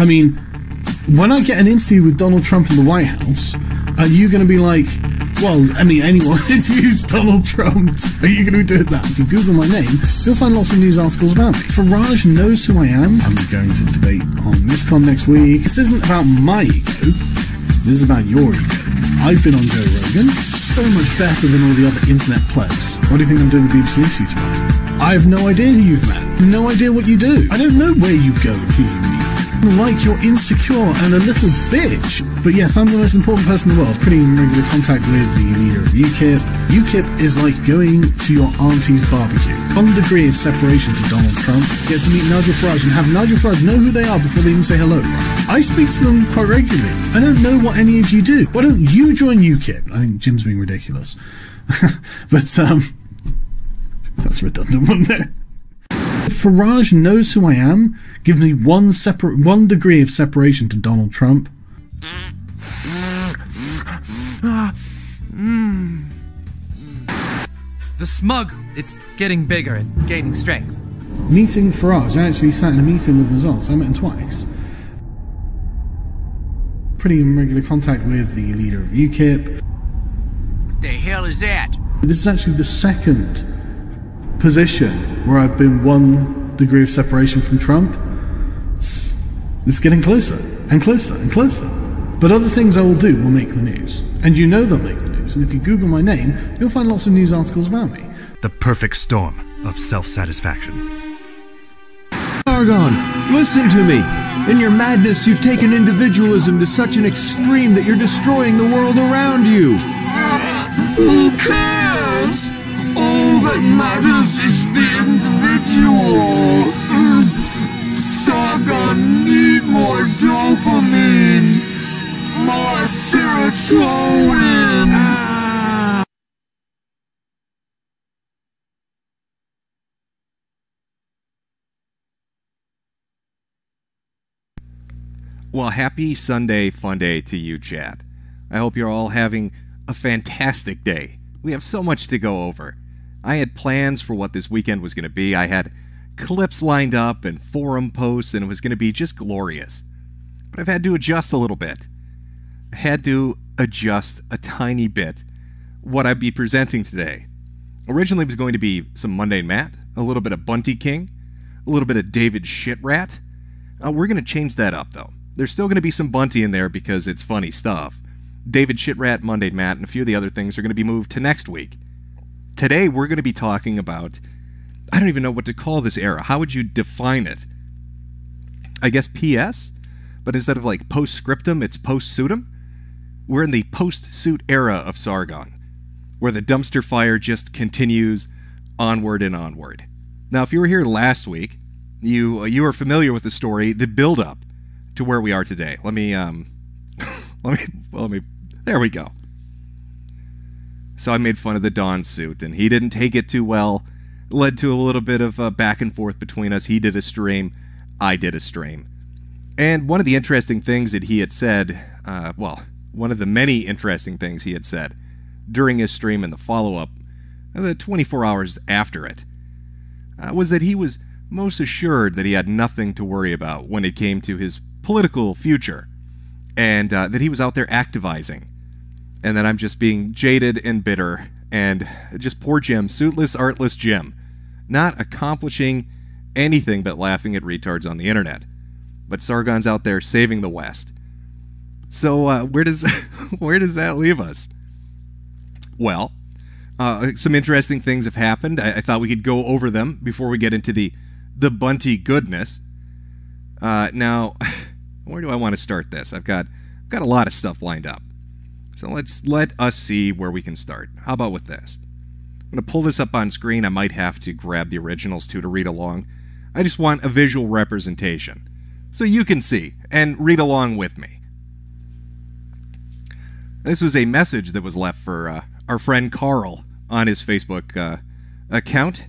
I mean, when I get an interview with Donald Trump in the White House, are you going to be like, well, I mean, anyone interviews Donald Trump, are you going to doing that? If you Google my name, you'll find lots of news articles about me. Farage knows who I am. I'm going to debate on MythCon next week. This isn't about my ego. This is about your ego. I've been on Joe Rogan, so much better than all the other internet players. What do you think I'm doing the BBC interview tomorrow? I have no idea who you've met. No idea what you do. I don't know where you go. Like you're insecure and a little bitch. But yes, I'm the most important person in the world, pretty in regular contact with the leader of UKIP. UKIP is like going to your auntie's barbecue. Some degree of separation to Donald Trump. Get to meet Nigel Farage and have Nigel Farage know who they are before they even say hello. I speak to them quite regularly. I don't know what any of you do. Why don't you join UKIP? I think Jim's being ridiculous. but, um, that's redundant, wasn't it? Farage knows who I am, gives me one separate one degree of separation to Donald Trump. The smug, it's getting bigger and gaining strength. Meeting Farage, I actually sat in a meeting with him as I met him twice. Pretty in regular contact with the leader of UKIP. What the hell is that? This is actually the second position where I've been one degree of separation from Trump. It's, it's getting closer and closer and closer. But other things I will do will make the news. And you know they'll make the news. And if you Google my name, you'll find lots of news articles about me. The perfect storm of self satisfaction. Sargon, listen to me. In your madness, you've taken individualism to such an extreme that you're destroying the world around you. Who cares? All that matters is the individual. Sargon need more dopamine, more serotonin. Well, happy Sunday fun day to you, chat. I hope you're all having a fantastic day. We have so much to go over. I had plans for what this weekend was going to be. I had clips lined up and forum posts, and it was going to be just glorious. But I've had to adjust a little bit. I had to adjust a tiny bit what I'd be presenting today. Originally, it was going to be some Monday Matt, a little bit of Bunty King, a little bit of David Shitrat. Uh, we're going to change that up, though. There's still going to be some Bunty in there because it's funny stuff. David Shitrat, Monday Matt, and a few of the other things are going to be moved to next week. Today, we're going to be talking about. I don't even know what to call this era. How would you define it? I guess PS? But instead of like postscriptum, it's postsutum? We're in the post-suit era of Sargon, where the dumpster fire just continues onward and onward. Now, if you were here last week, you you are familiar with the story, the build-up to where we are today. Let me um, let me let me. There we go. So I made fun of the Don suit, and he didn't take it too well. led to a little bit of uh, back and forth between us. He did a stream, I did a stream. And one of the interesting things that he had said, uh, well, one of the many interesting things he had said during his stream and the follow up, the 24 hours after it, uh, was that he was most assured that he had nothing to worry about when it came to his political future, and uh, that he was out there activizing, and that I'm just being jaded and bitter, and just poor Jim, suitless, artless Jim, not accomplishing anything but laughing at retards on the internet. But Sargon's out there saving the West. So uh, where does where does that leave us? Well, uh, some interesting things have happened. I, I, thought we could go over them before we get into the the Bunty goodness. Uh, now, where do I want to start this? I've got I've got a lot of stuff lined up. So let's let us see where we can start. How about with this? I'm going to pull this up on screen. I might have to grab the originals too to read along. I just want a visual representation so you can see and read along with me. This was a message that was left for uh, our friend Carl on his Facebook uh, account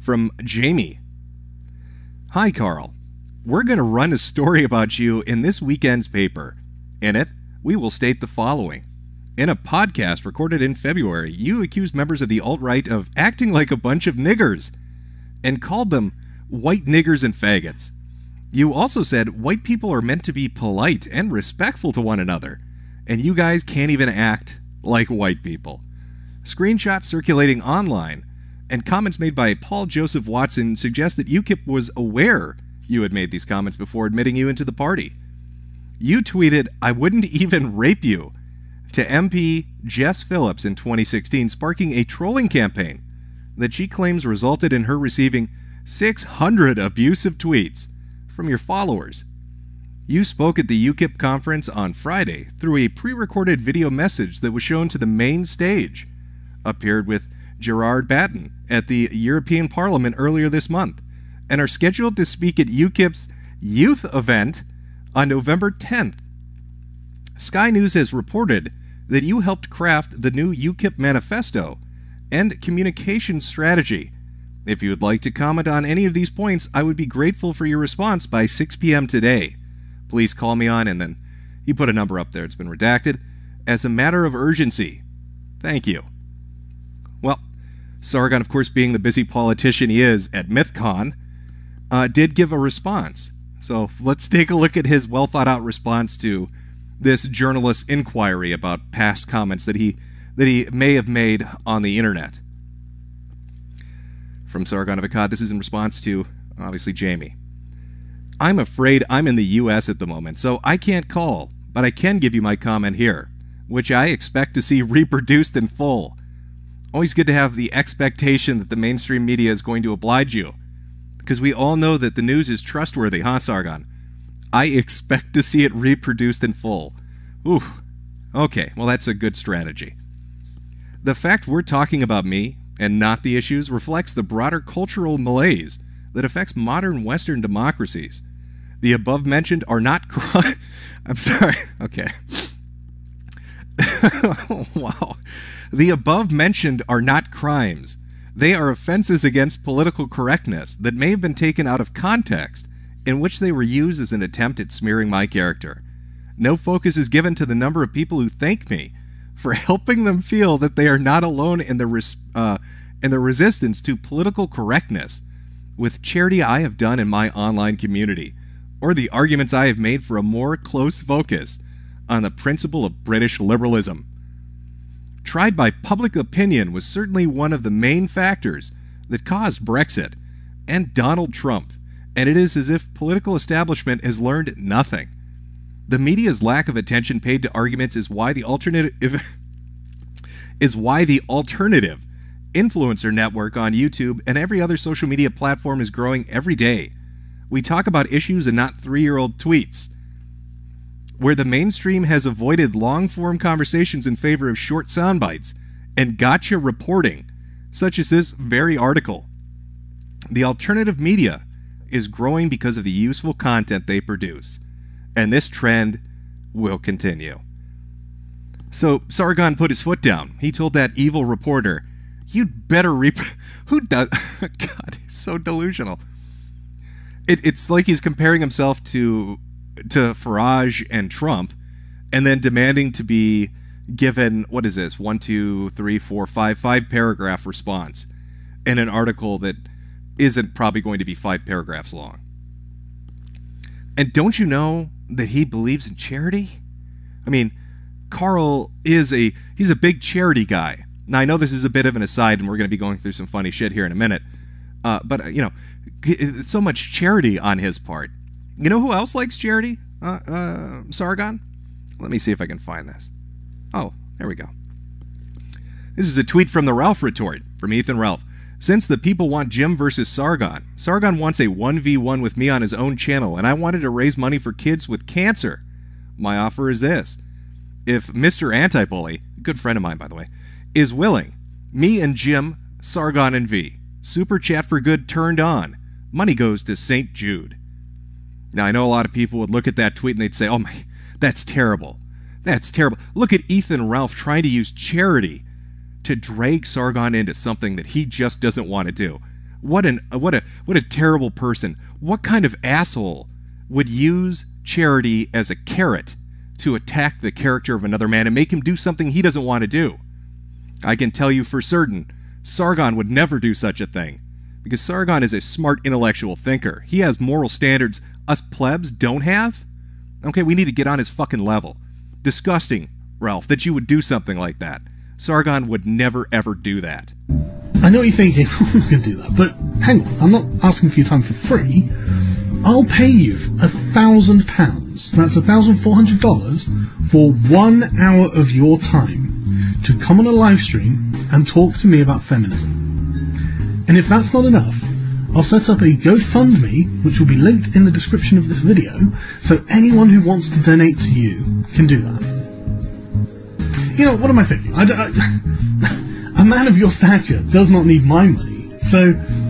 from Jamie. Hi, Carl. We're going to run a story about you in this weekend's paper. In it, we will state the following. In a podcast recorded in February, you accused members of the alt right of acting like a bunch of niggers and called them white niggers and faggots. You also said white people are meant to be polite and respectful to one another, and you guys can't even act like white people. Screenshots circulating online and comments made by Paul Joseph Watson suggest that UKIP was aware you had made these comments before admitting you into the party. You tweeted, I wouldn't even rape you, to MP Jess Phillips in 2016, sparking a trolling campaign that she claims resulted in her receiving 600 abusive tweets from your followers. You spoke at the UKIP conference on Friday through a pre recorded video message that was shown to the main stage. Appeared with Gerard Batten at the European Parliament earlier this month, and are scheduled to speak at UKIP's youth event on November 10th. Sky News has reported that you helped craft the new UKIP manifesto and communication strategy. If you would like to comment on any of these points, I would be grateful for your response by 6 p.m. today. Please call me on, and then he put a number up there, it's been redacted, as a matter of urgency. Thank you. Well, Sargon, of course, being the busy politician he is at MythCon, uh, did give a response. So let's take a look at his well thought out response to this journalist's inquiry about past comments that he that he may have made on the internet. From Sargon of Akkad, this is in response to obviously Jamie. I'm afraid I'm in the US at the moment, so I can't call, but I can give you my comment here, which I expect to see reproduced in full. Always good to have the expectation that the mainstream media is going to oblige you, because we all know that the news is trustworthy, huh, Sargon? I expect to see it reproduced in full. Ooh, okay, well, that's a good strategy. The fact we're talking about me and not the issues reflects the broader cultural malaise that affects modern Western democracies. The above mentioned are not. I'm sorry. Okay. wow. The above mentioned are not crimes. They are offenses against political correctness that may have been taken out of context in which they were used as an attempt at smearing my character. No focus is given to the number of people who thank me for helping them feel that they are not alone in the res- uh, in the resistance to political correctness with charity I have done in my online community, or the arguments I have made for a more close focus on the principle of British liberalism. Tried by public opinion was certainly one of the main factors that caused Brexit and Donald Trump, and it is as if political establishment has learned nothing. The media's lack of attention paid to arguments is why the alternative is why the alternative influencer network on YouTube and every other social media platform is growing every day. We talk about issues and not three year old tweets. Where the mainstream has avoided long form conversations in favor of short sound bites and gotcha reporting, such as this very article. The alternative media is growing because of the useful content they produce, and this trend will continue. So Sargon put his foot down. He told that evil reporter You'd better reap. Who does? God, he's so delusional. It, it's like he's comparing himself to to Farage and Trump, and then demanding to be given what is this one, two, three, four, five, five paragraph response in an article that isn't probably going to be five paragraphs long. And don't you know that he believes in charity? I mean, Carl is a he's a big charity guy. Now, I know this is a bit of an aside, and we're going to be going through some funny shit here in a minute. Uh, but, uh, you know, so much charity on his part. You know who else likes charity? Uh, uh, Sargon? Let me see if I can find this. Oh, there we go. This is a tweet from the Ralph Retort from Ethan Ralph. Since the people want Jim versus Sargon, Sargon wants a 1v1 with me on his own channel, and I wanted to raise money for kids with cancer. My offer is this. If Mr. Anti Bully, good friend of mine, by the way, is willing. Me and Jim, Sargon and V. Super Chat for Good turned on. Money goes to St. Jude. Now, I know a lot of people would look at that tweet and they'd say, oh my, that's terrible. That's terrible. Look at Ethan Ralph trying to use charity to drag Sargon into something that he just doesn't want to do. What an what a what a terrible person. What kind of asshole would use charity as a carrot to attack the character of another man and make him do something he doesn't want to do? I can tell you for certain, Sargon would never do such a thing, Because Sargon is a smart intellectual thinker. He has moral standards us plebs don't have. Okay, we need to get on his fucking level. Disgusting, Ralph, that you would do something like that. Sargon would never ever do that. I know what you're thinking, I'm not going to do that, but hang on, I'm not asking for your time for free. I'll pay you a thousand pounds, that's a thousand four hundred dollars, for one hour of your time to come on a live stream and talk to me about feminism. And if that's not enough, I'll set up a GoFundMe, which will be linked in the description of this video, so anyone who wants to donate to you can do that. You know, what am I thinking? A man of your stature does not need my money, so,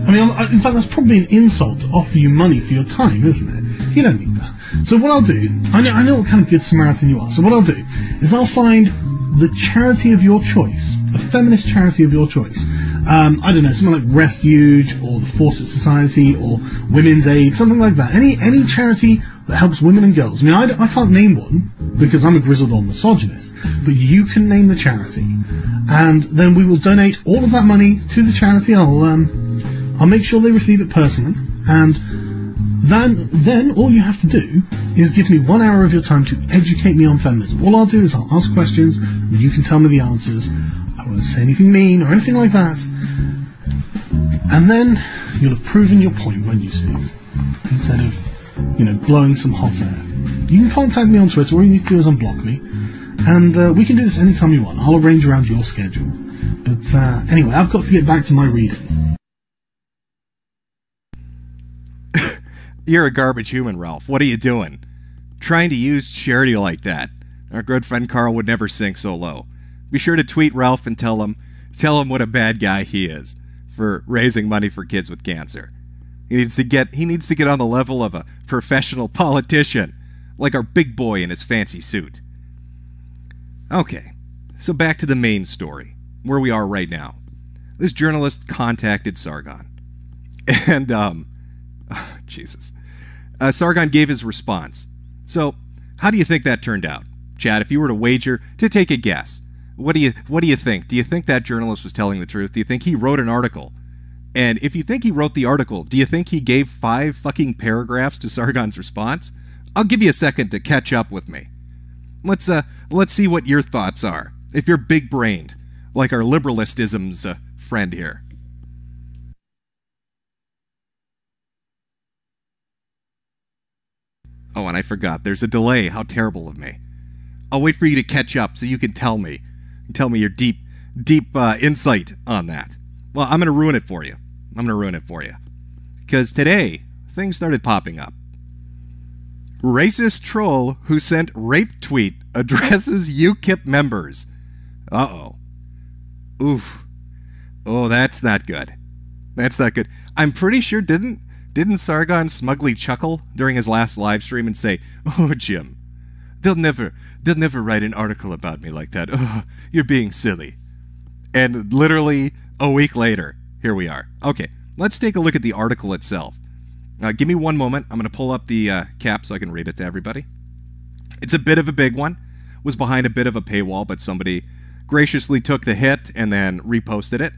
I mean, I, in fact, that's probably an insult to offer you money for your time, isn't it? You don't need that. So what I'll do, I know, I know what kind of good Samaritan you are, so what I'll do is I'll find the charity of your choice, a feminist charity of your choice. Um, I don't know, something like Refuge or the Fawcett Society or Women's Aid, something like that. Any any charity that helps women and girls. I mean, I, I can't name one because I'm a grizzled old misogynist, but you can name the charity, and then we will donate all of that money to the charity. I'll um, I'll make sure they receive it personally, and then then all you have to do is give me one hour of your time to educate me on feminism. All I'll do is I'll ask questions, and you can tell me the answers. Won't say anything mean or anything like that. And then you'll have proven your point, won't you, Steve? Instead of, you know, blowing some hot air. You can contact me on Twitter, all you need to do is unblock me. And uh, we can do this anytime you want. I'll arrange around your schedule. But uh, anyway, I've got to get back to my reading. You're a garbage human, Ralph. What are you doing? Trying to use charity like that. Our good friend Carl would never sink so low. Be sure to tweet Ralph and tell him tell him what a bad guy he is for raising money for kids with cancer. He needs to get he needs to get on the level of a professional politician, like our big boy in his fancy suit. Okay. So back to the main story, where we are right now. This journalist contacted Sargon. And um Jesus. Uh, Sargon gave his response. So, how do you think that turned out? Chad, if you were to wager to take a guess, what do you what do you think? Do you think that journalist was telling the truth? Do you think he wrote an article? And if you think he wrote the article, do you think he gave five fucking paragraphs to Sargon's response? I'll give you a second to catch up with me. Let's uh let's see what your thoughts are. If you're big-brained, like our liberalistism's uh, friend here. Oh, and I forgot. There's a delay. How terrible of me. I'll wait for you to catch up so you can tell me. Tell me your deep, deep uh, insight on that. Well, I'm going to ruin it for you. I'm going to ruin it for you. Because today, things started popping up. Racist troll who sent rape tweet addresses UKIP members. Uh oh. Oof. Oh, that's not good. That's not good. I'm pretty sure didn't didn't Sargon smugly chuckle during his last live stream and say, "Oh, Jim, they'll never they'll never write an article about me like that. Oh, you're being silly." And literally a week later, here we are. Okay, let's take a look at the article itself. Uh, give me one moment. I'm going to pull up the uh, cap so I can read it to everybody. It's a bit of a big one. Was behind a bit of a paywall, but somebody graciously took the hit and then reposted it.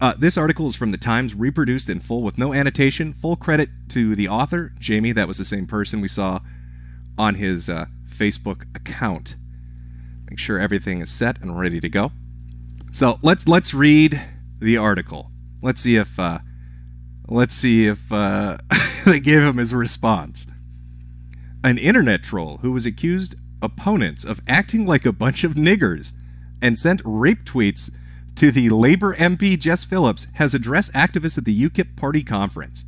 Uh, this article is from the Times, reproduced in full with no annotation. Full credit to the author, Jamie. That was the same person we saw on his uh, Facebook account. Make sure everything is set and ready to go. So let's let's read the article. Let's see if uh, let's see if uh, they gave him his response. An internet troll who was accused opponents of acting like a bunch of niggers and sent rape tweets to the Labour MP Jess Phillips has addressed activists at the UKIP party conference.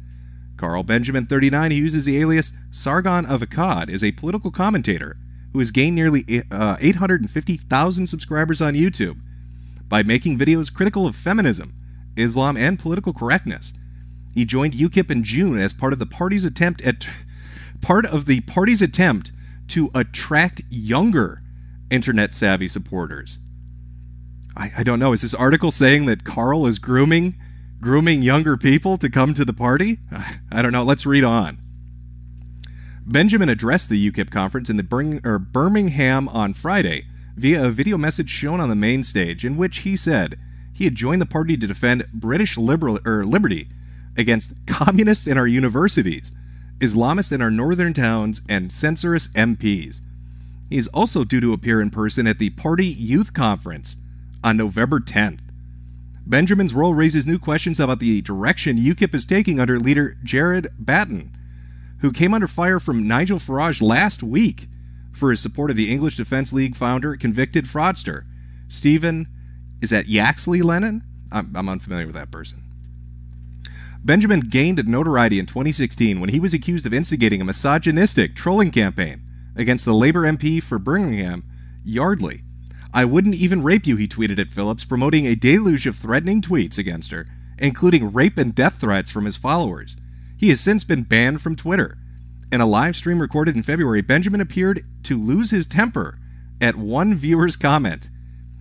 Carl Benjamin, 39, who uses the alias Sargon of Akkad, is a political commentator who has gained nearly uh, 850,000 subscribers on YouTube by making videos critical of feminism, Islam, and political correctness. He joined UKIP in June as part of the party's attempt at part of the party's attempt to attract younger internet savvy supporters. I, I don't know. Is this article saying that Carl is grooming grooming younger people to come to the party? I don't know. Let's read on. Benjamin addressed the UKIP conference in the Birmingham on Friday via a video message shown on the main stage in which he said he had joined the party to defend British liberal, er, liberty against communists in our universities, Islamists in our northern towns, and censorious MPs. He is also due to appear in person at the Party Youth Conference on November 10th. Benjamin's role raises new questions about the direction UKIP is taking under leader Jared Batten, who came under fire from Nigel Farage last week for his support of the English Defence League founder, convicted fraudster, Stephen, is that Yaxley Lennon? I'm, I'm unfamiliar with that person. Benjamin gained notoriety in 2016 when he was accused of instigating a misogynistic trolling campaign against the Labour MP for Birmingham, Yardley. I wouldn't even rape you, he tweeted at Phillips, promoting a deluge of threatening tweets against her, including rape and death threats from his followers. He has since been banned from Twitter. In a live stream recorded in February, Benjamin appeared to lose his temper at one viewer's comment.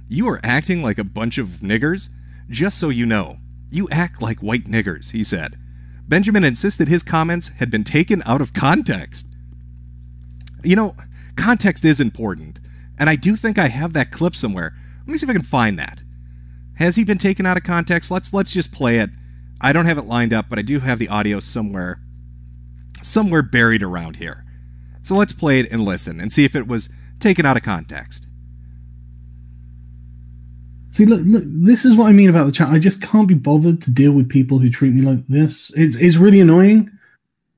You are acting like a bunch of niggers? Just so you know, you act like white niggers, he said. Benjamin insisted his comments had been taken out of context. You know, context is important, and I do think I have that clip somewhere. Let me see if I can find that. Has he been taken out of context? Let's let's just play it. I don't have it lined up, but I do have the audio somewhere somewhere buried around here. So let's play it and listen and see if it was taken out of context. See, look, look, this is what I mean about the chat. I just can't be bothered to deal with people who treat me like this. It's it's really annoying.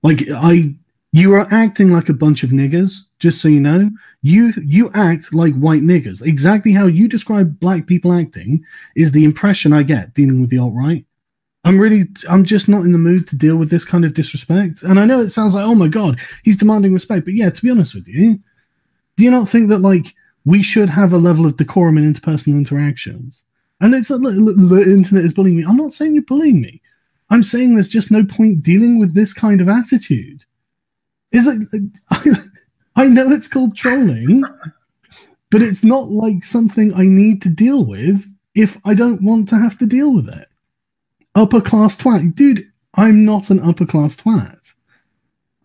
Like I, you are acting like a bunch of niggers. Just so you know, you you act like white niggers. Exactly how you describe black people acting is the impression I get dealing with the alt right. I'm really, I'm just not in the mood to deal with this kind of disrespect. And I know it sounds like, oh my god, he's demanding respect. But yeah, to be honest with you, do you not think that like we should have a level of decorum in interpersonal interactions. And it's like, the internet is bullying me. I'm not saying you're bullying me. I'm saying there's just no point dealing with this kind of attitude. Is it? I know it's called trolling, but it's not like something I need to deal with if I don't want to have to deal with it. Upper class twat, dude. I'm not an upper class twat.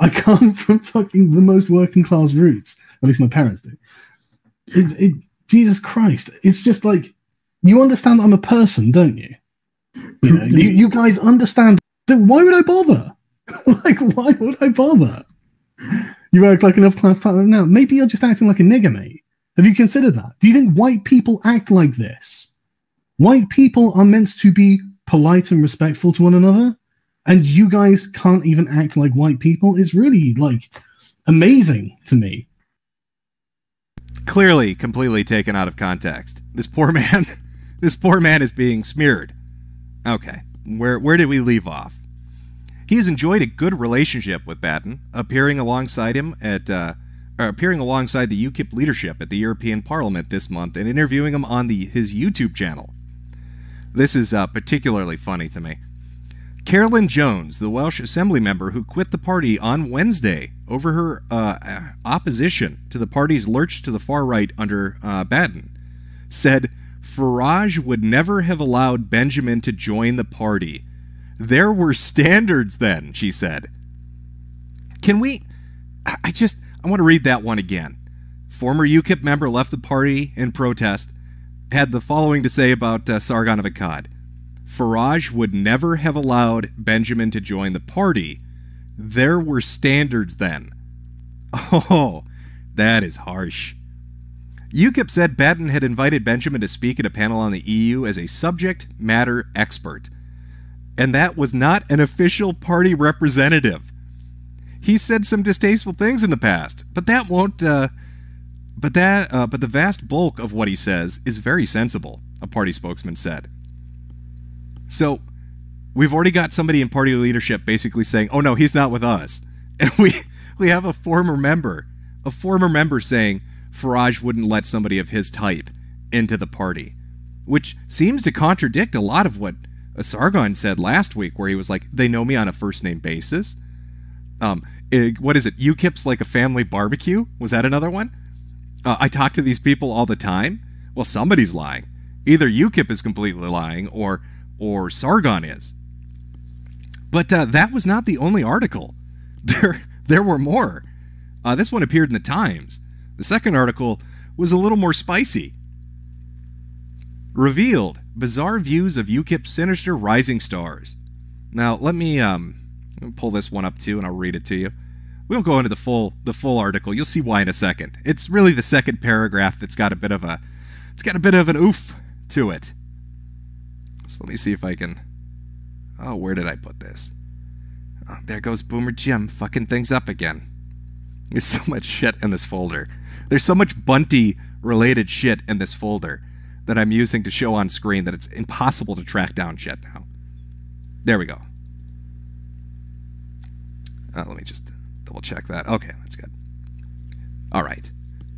I come from fucking the most working class roots. At least my parents do. It, it, Jesus Christ, it's just like you understand I'm a person, don't you? You know, you, you guys understand. Why would I bother? like, why would I bother? You act like enough class time now. Maybe you're just acting like a nigger, mate. Have you considered that? Do you think white people act like this? White people are meant to be polite and respectful to one another, and you guys can't even act like white people. It's really like amazing to me clearly completely taken out of context. This poor man, this poor man is being smeared. Okay, where where did we leave off? He has enjoyed a good relationship with Batten, appearing alongside him at uh, appearing alongside the UKIP leadership at the European Parliament this month and interviewing him on the his YouTube channel. This is uh, particularly funny to me. Carolyn Jones, the Welsh Assembly member who quit the party on Wednesday over her uh, opposition to the party's lurch to the far right under uh, Batten, said Farage would never have allowed Benjamin to join the party. There were standards then, she said. Can we? I just, I want to read that one again. Former UKIP member left the party in protest, had the following to say about uh, Sargon of Akkad. Farage would never have allowed Benjamin to join the party. There were standards then. Oh, that is harsh. UKIP said Batten had invited Benjamin to speak at a panel on the EU as a subject matter expert, and that was not an official party representative. He said some distasteful things in the past, but that won't. Uh, but that, uh, but the vast bulk of what he says is very sensible. A party spokesman said. So we've already got somebody in party leadership basically saying, "Oh no, he's not with us," and we we have a former member, a former member saying Farage wouldn't let somebody of his type into the party, which seems to contradict a lot of what Sargon said last week, where he was like, "They know me on a first name basis." Um, it, what is it? UKIP's like a family barbecue. Was that another one? Uh, I talk to these people all the time. Well, somebody's lying. Either UKIP is completely lying, or or Sargon is. But uh, that was not the only article. There, there were more. Uh, this one appeared in the Times. The second article was a little more spicy. Revealed bizarre views of UKIP's sinister rising stars. Now, let me um, pull this one up too, and I'll read it to you. We won't go into the full the full article. You'll see why in a second. It's really the second paragraph that's got a bit of a it's got a bit of an oof to it. So let me see if I can. Oh, where did I put this? Oh, there goes Boomer Jim fucking things up again. There's so much shit in this folder. There's so much Bunty related shit in this folder that I'm using to show on screen that it's impossible to track down shit now. There we go. Uh, let me just double check that. Okay, that's good. All right.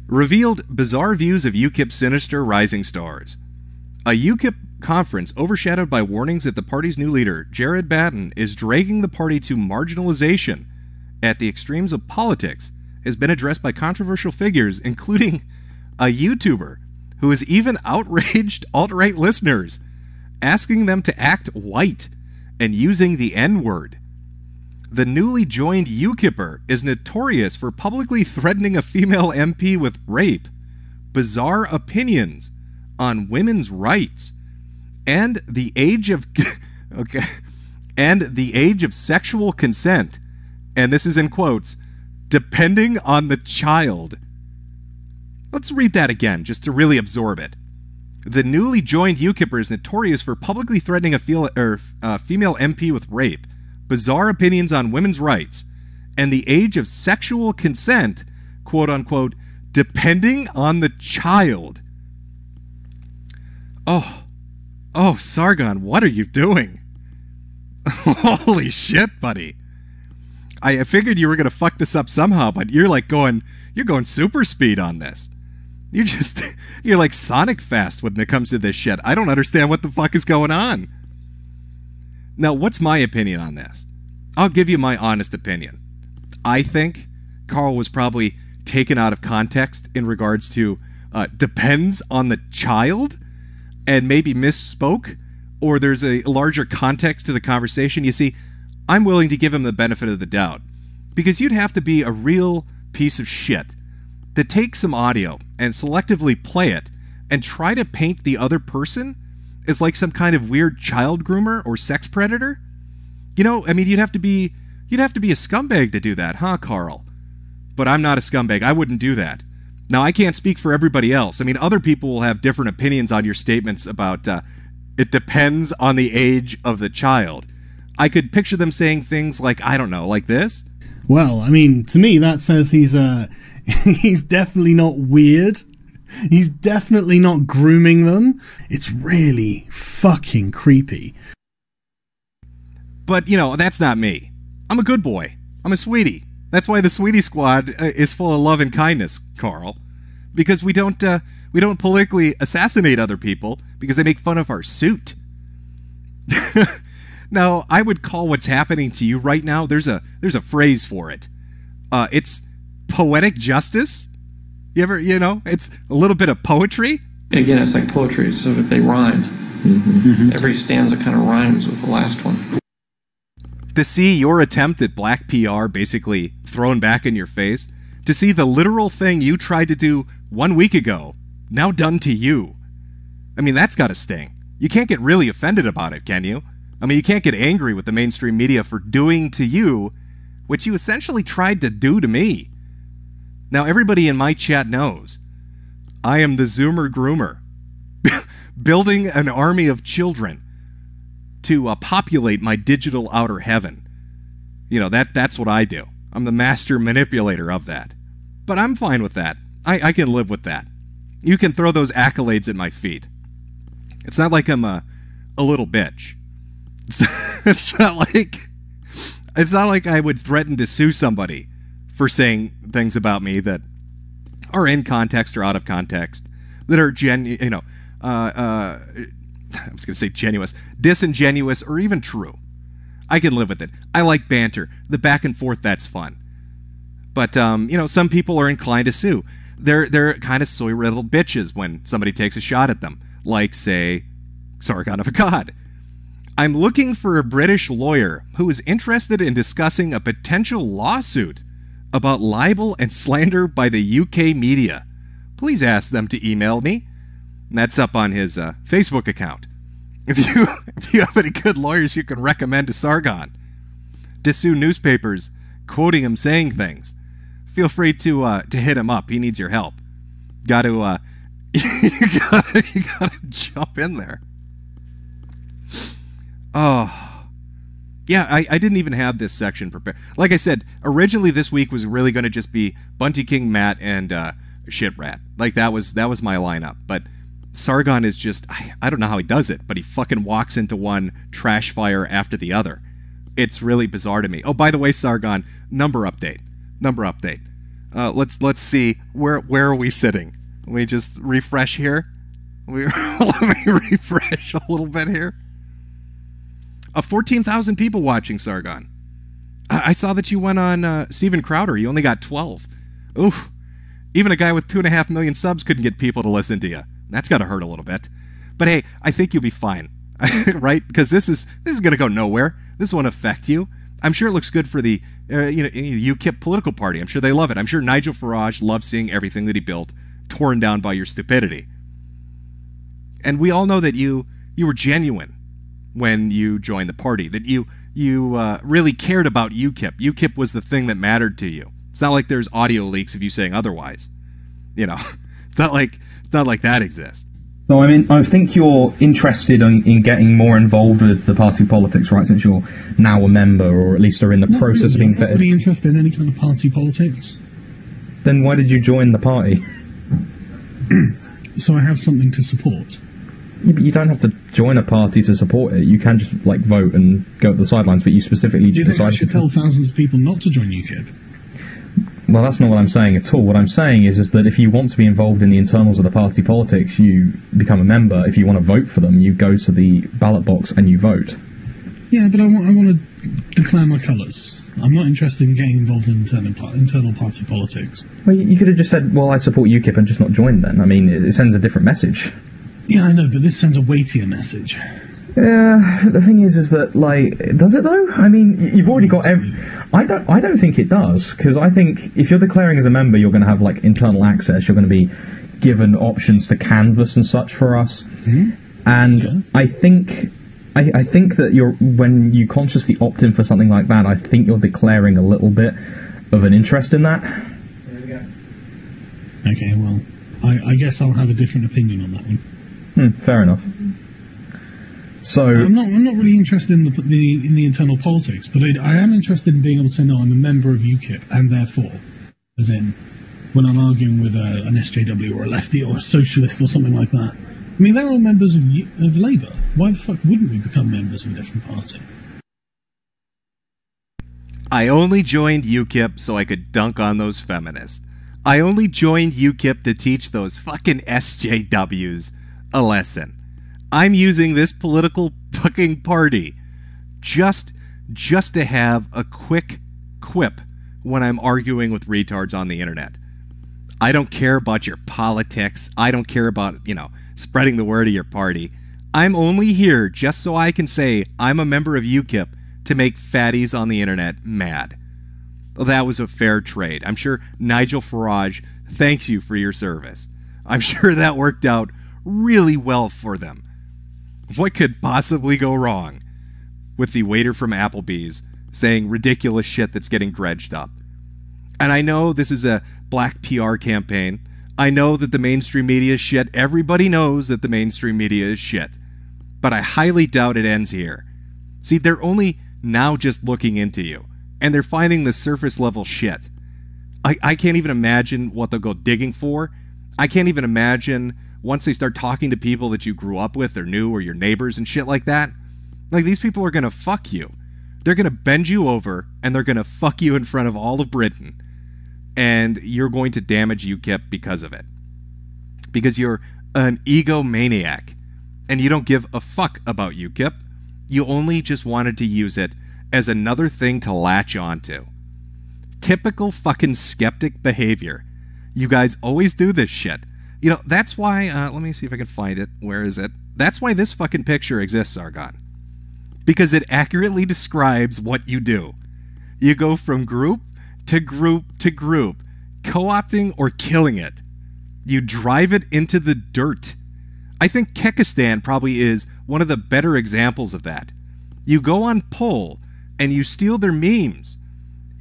Revealed bizarre views of UKIP sinister rising stars. A UKIP conference overshadowed by warnings that the party's new leader, Jared Batten, is dragging the party to marginalization at the extremes of politics has been addressed by controversial figures, including a YouTuber who has even outraged alt right listeners, asking them to act white and using the N word. The newly joined UKIPper is notorious for publicly threatening a female MP with rape, bizarre opinions on women's rights, and the age of okay, and the age of sexual consent. And this is in quotes, depending on the child. Let's read that again just to really absorb it. The newly joined UKIPper is notorious for publicly threatening a er, uh, female MP with rape, bizarre opinions on women's rights, and the age of sexual consent, quote unquote, depending on the child. Oh, oh, Sargon, what are you doing? Holy shit, buddy. I figured you were going to fuck this up somehow, but you're like going, you're going super speed on this. You just, you're like Sonic fast when it comes to this shit. I don't understand what the fuck is going on. Now, what's my opinion on this? I'll give you my honest opinion. I think Carl was probably taken out of context in regards to uh, depends on the child and maybe misspoke, or there's a larger context to the conversation. You see, I'm willing to give him the benefit of the doubt because you'd have to be a real piece of shit to take some audio and selectively play it and try to paint the other person as like some kind of weird child groomer or sex predator. You know, I mean, you'd have to be you'd have to be a scumbag to do that, huh, Carl? But I'm not a scumbag. I wouldn't do that. Now, I can't speak for everybody else. I mean, other people will have different opinions on your statements about uh, it depends on the age of the child. I could picture them saying things like, I don't know, like this. Well, I mean, to me, that says he's uh, he's definitely not weird. He's definitely not grooming them. It's really fucking creepy. But, you know, that's not me. I'm a good boy. I'm a sweetie. That's why the Sweetie Squad uh, is full of love and kindness, Carl. Because we don't uh, we don't politically assassinate other people because they make fun of our suit. now, I would call what's happening to you right now. There's a there's a phrase for it. Uh, it's poetic justice. You ever you know? It's a little bit of poetry. Again, it's like poetry. So if they rhyme, mm-hmm. every stanza kind of rhymes with the last one. To see your attempt at black PR basically thrown back in your face, to see the literal thing you tried to do one week ago now done to you. I mean, that's got to sting. You can't get really offended about it, can you? I mean, you can't get angry with the mainstream media for doing to you what you essentially tried to do to me. Now, everybody in my chat knows I am the Zoomer Groomer, building an army of children to uh, populate my digital outer heaven. You know, that that's what I do. I'm the master manipulator of that. But I'm fine with that. I, I can live with that. You can throw those accolades at my feet. It's not like I'm a, a little bitch. It's, it's not like it's not like I would threaten to sue somebody for saying things about me that are in context or out of context that are gen you know uh, uh, I was going to say genuous, disingenuous, or even true. I can live with it. I like banter. The back and forth, that's fun. But, um, you know, some people are inclined to sue. They're, they're kind of soy riddled bitches when somebody takes a shot at them, like, say, Sargon of Akkad. I'm looking for a British lawyer who is interested in discussing a potential lawsuit about libel and slander by the UK media. Please ask them to email me. That's up on his uh, Facebook account. If you if you have any good lawyers you can recommend to Sargon to sue newspapers quoting him saying things, feel free to uh, to hit him up. He needs your help. Got to uh, you gotta you gotta jump in there. Oh, yeah. I, I didn't even have this section prepared. Like I said, originally this week was really going to just be Bunty King, Matt, and uh, Shit Rat. Like that was that was my lineup. But Sargon is just I, I don't know how he does it, but he fucking walks into one trash fire after the other. It's really bizarre to me. Oh, by the way, Sargon, number update. Number update. Uh, let's let's see where where are we sitting. Let me just refresh here. We, let me refresh a little bit here. Uh, 14,000 people watching Sargon. I, I, saw that you went on uh, Steven Crowder. You only got 12. Oof. Even a guy with two and a half million subs couldn't get people to listen to you. That's got to hurt a little bit. But hey, I think you'll be fine, right? Because this is this is going to go nowhere. This won't affect you. I'm sure it looks good for the uh, you know UKIP political party. I'm sure they love it. I'm sure Nigel Farage loves seeing everything that he built torn down by your stupidity. And we all know that you you were genuine when you joined the party. That you you uh, really cared about UKIP. UKIP was the thing that mattered to you. It's not like there's audio leaks of you saying otherwise. You know, it's not like it's not like that exists. No, I mean, I think you're interested in, in getting more involved with the party politics, right? Since you're now a member, or at least are in the Not process really. of being I'm really interested in any kind of party politics. Then why did you join the party? So I have something to support. You, you don't have to join a party to support it. You can just like vote and go to the sidelines, but you specifically Do you think I should to. tell thousands of people not to join UKIP? Well, that's not what I'm saying at all. What I'm saying is, is that if you want to be involved in the internals of the party politics, you become a member. If you want to vote for them, you go to the ballot box and you vote. Yeah, but I want, I want to declare my colours. I'm not interested in getting involved in internal, internal party politics. Well, you you could have just said, "Well, I support UKIP," and just not joined. Then, I mean, it, it sends a different message. Yeah, I know, but this sends a weightier message. Yeah, the thing is, is that like, does it though? I mean, you've already got. Ev- I don't. I don't think it does because I think if you're declaring as a member, you're going to have like internal access. You're going to be given options to canvas and such for us. Mm-hmm. And Yeah. I think. I, I think that you're when you consciously opt in for something like that. I think you're declaring a little bit of an interest in that. Okay, well, I, I guess I'll have a different opinion on that one. Hmm, fair enough. So I'm not. I'm not really interested in the, the in the internal politics, but I, I am interested in being able to say no. I'm a member of UKIP, and therefore, as in, when I'm arguing with a, an SJW or a lefty or a socialist or something like that. I mean, they're all members of, of Labour. Why the fuck wouldn't we become members of a different party? I only joined UKIP so I could dunk on those feminists. I only joined UKIP to teach those fucking SJWs a lesson. I'm using this political fucking party just just to have a quick quip when I'm arguing with retards on the internet. I don't care about your politics. I don't care about, you know, spreading the word of your party. I'm only here just so I can say I'm a member of UKIP to make fatties on the internet mad. Well, that was a fair trade. I'm sure Nigel Farage thanks you for your service. I'm sure that worked out really well for them. What could possibly go wrong with the waiter from Applebee's saying ridiculous shit that's getting dredged up? And I know this is a black PR campaign. I know that the mainstream media is shit. Everybody knows that the mainstream media is shit. But I highly doubt it ends here. See, they're only now just looking into you, and they're finding the surface level shit. I, I can't even imagine what they'll go digging for. I can't even imagine once they start talking to people that you grew up with or knew or your neighbors and shit like that. Like, these people are gonna fuck you. They're gonna bend you over and they're gonna fuck you in front of all of Britain. And you're going to damage UKIP because of it. Because you're an egomaniac and you don't give a fuck about UKIP. You only just wanted to use it as another thing to latch onto. Typical fucking skeptic behavior. You guys always do this shit. You know, that's why, uh, let me see if I can find it. Where is it? That's why this fucking picture exists, Argon. Because it accurately describes what you do. You go from group to group to group, co opting or killing it. You drive it into the dirt. I think Kekistan probably is one of the better examples of that. You go on Poll and you steal their memes,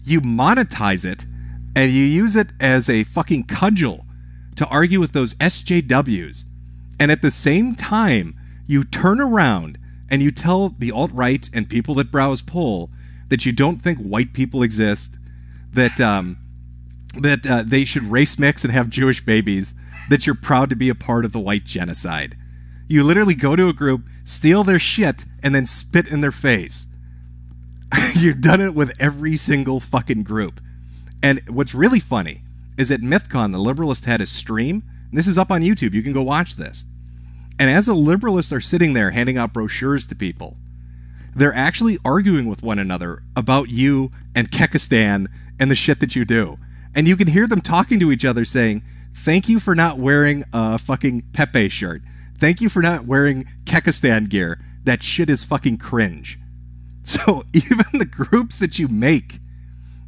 you monetize it, and you use it as a fucking cudgel to argue with those SJWs. And at the same time, you turn around and you tell the alt right and people that browse Poll that you don't think white people exist, that um, that uh, they should race mix and have Jewish babies, that you're proud to be a part of the white genocide. You literally go to a group, steal their shit, and then spit in their face. You've done it with every single fucking group. And what's really funny is at MythCon, the Liberalist had a stream. This is up on YouTube. You can go watch this. And as the Liberalists are sitting there handing out brochures to people, they're actually arguing with one another about you and Kekistan and the shit that you do. And you can hear them talking to each other saying, Thank you for not wearing a fucking Pepe shirt. Thank you for not wearing Kekistan gear. That shit is fucking cringe. So even the groups that you make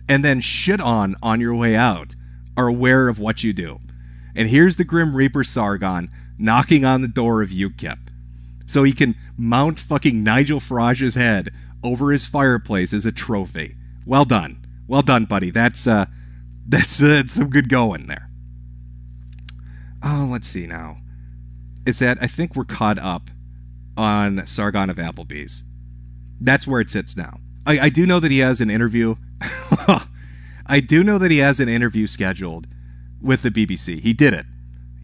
and then shit on on your way out are aware of what you do. And here's the Grim Reaper Sargon knocking on the door of UKIP. So he can mount fucking Nigel Farage's head over his fireplace as a trophy. Well done. Well done, buddy. That's uh that's, uh, that's some good going there. Oh, let's see now. Is that I think we're caught up on Sargon of Applebee's. That's where it sits now. I, I do know that he has an interview. I do know that he has an interview scheduled with the BBC. He did it.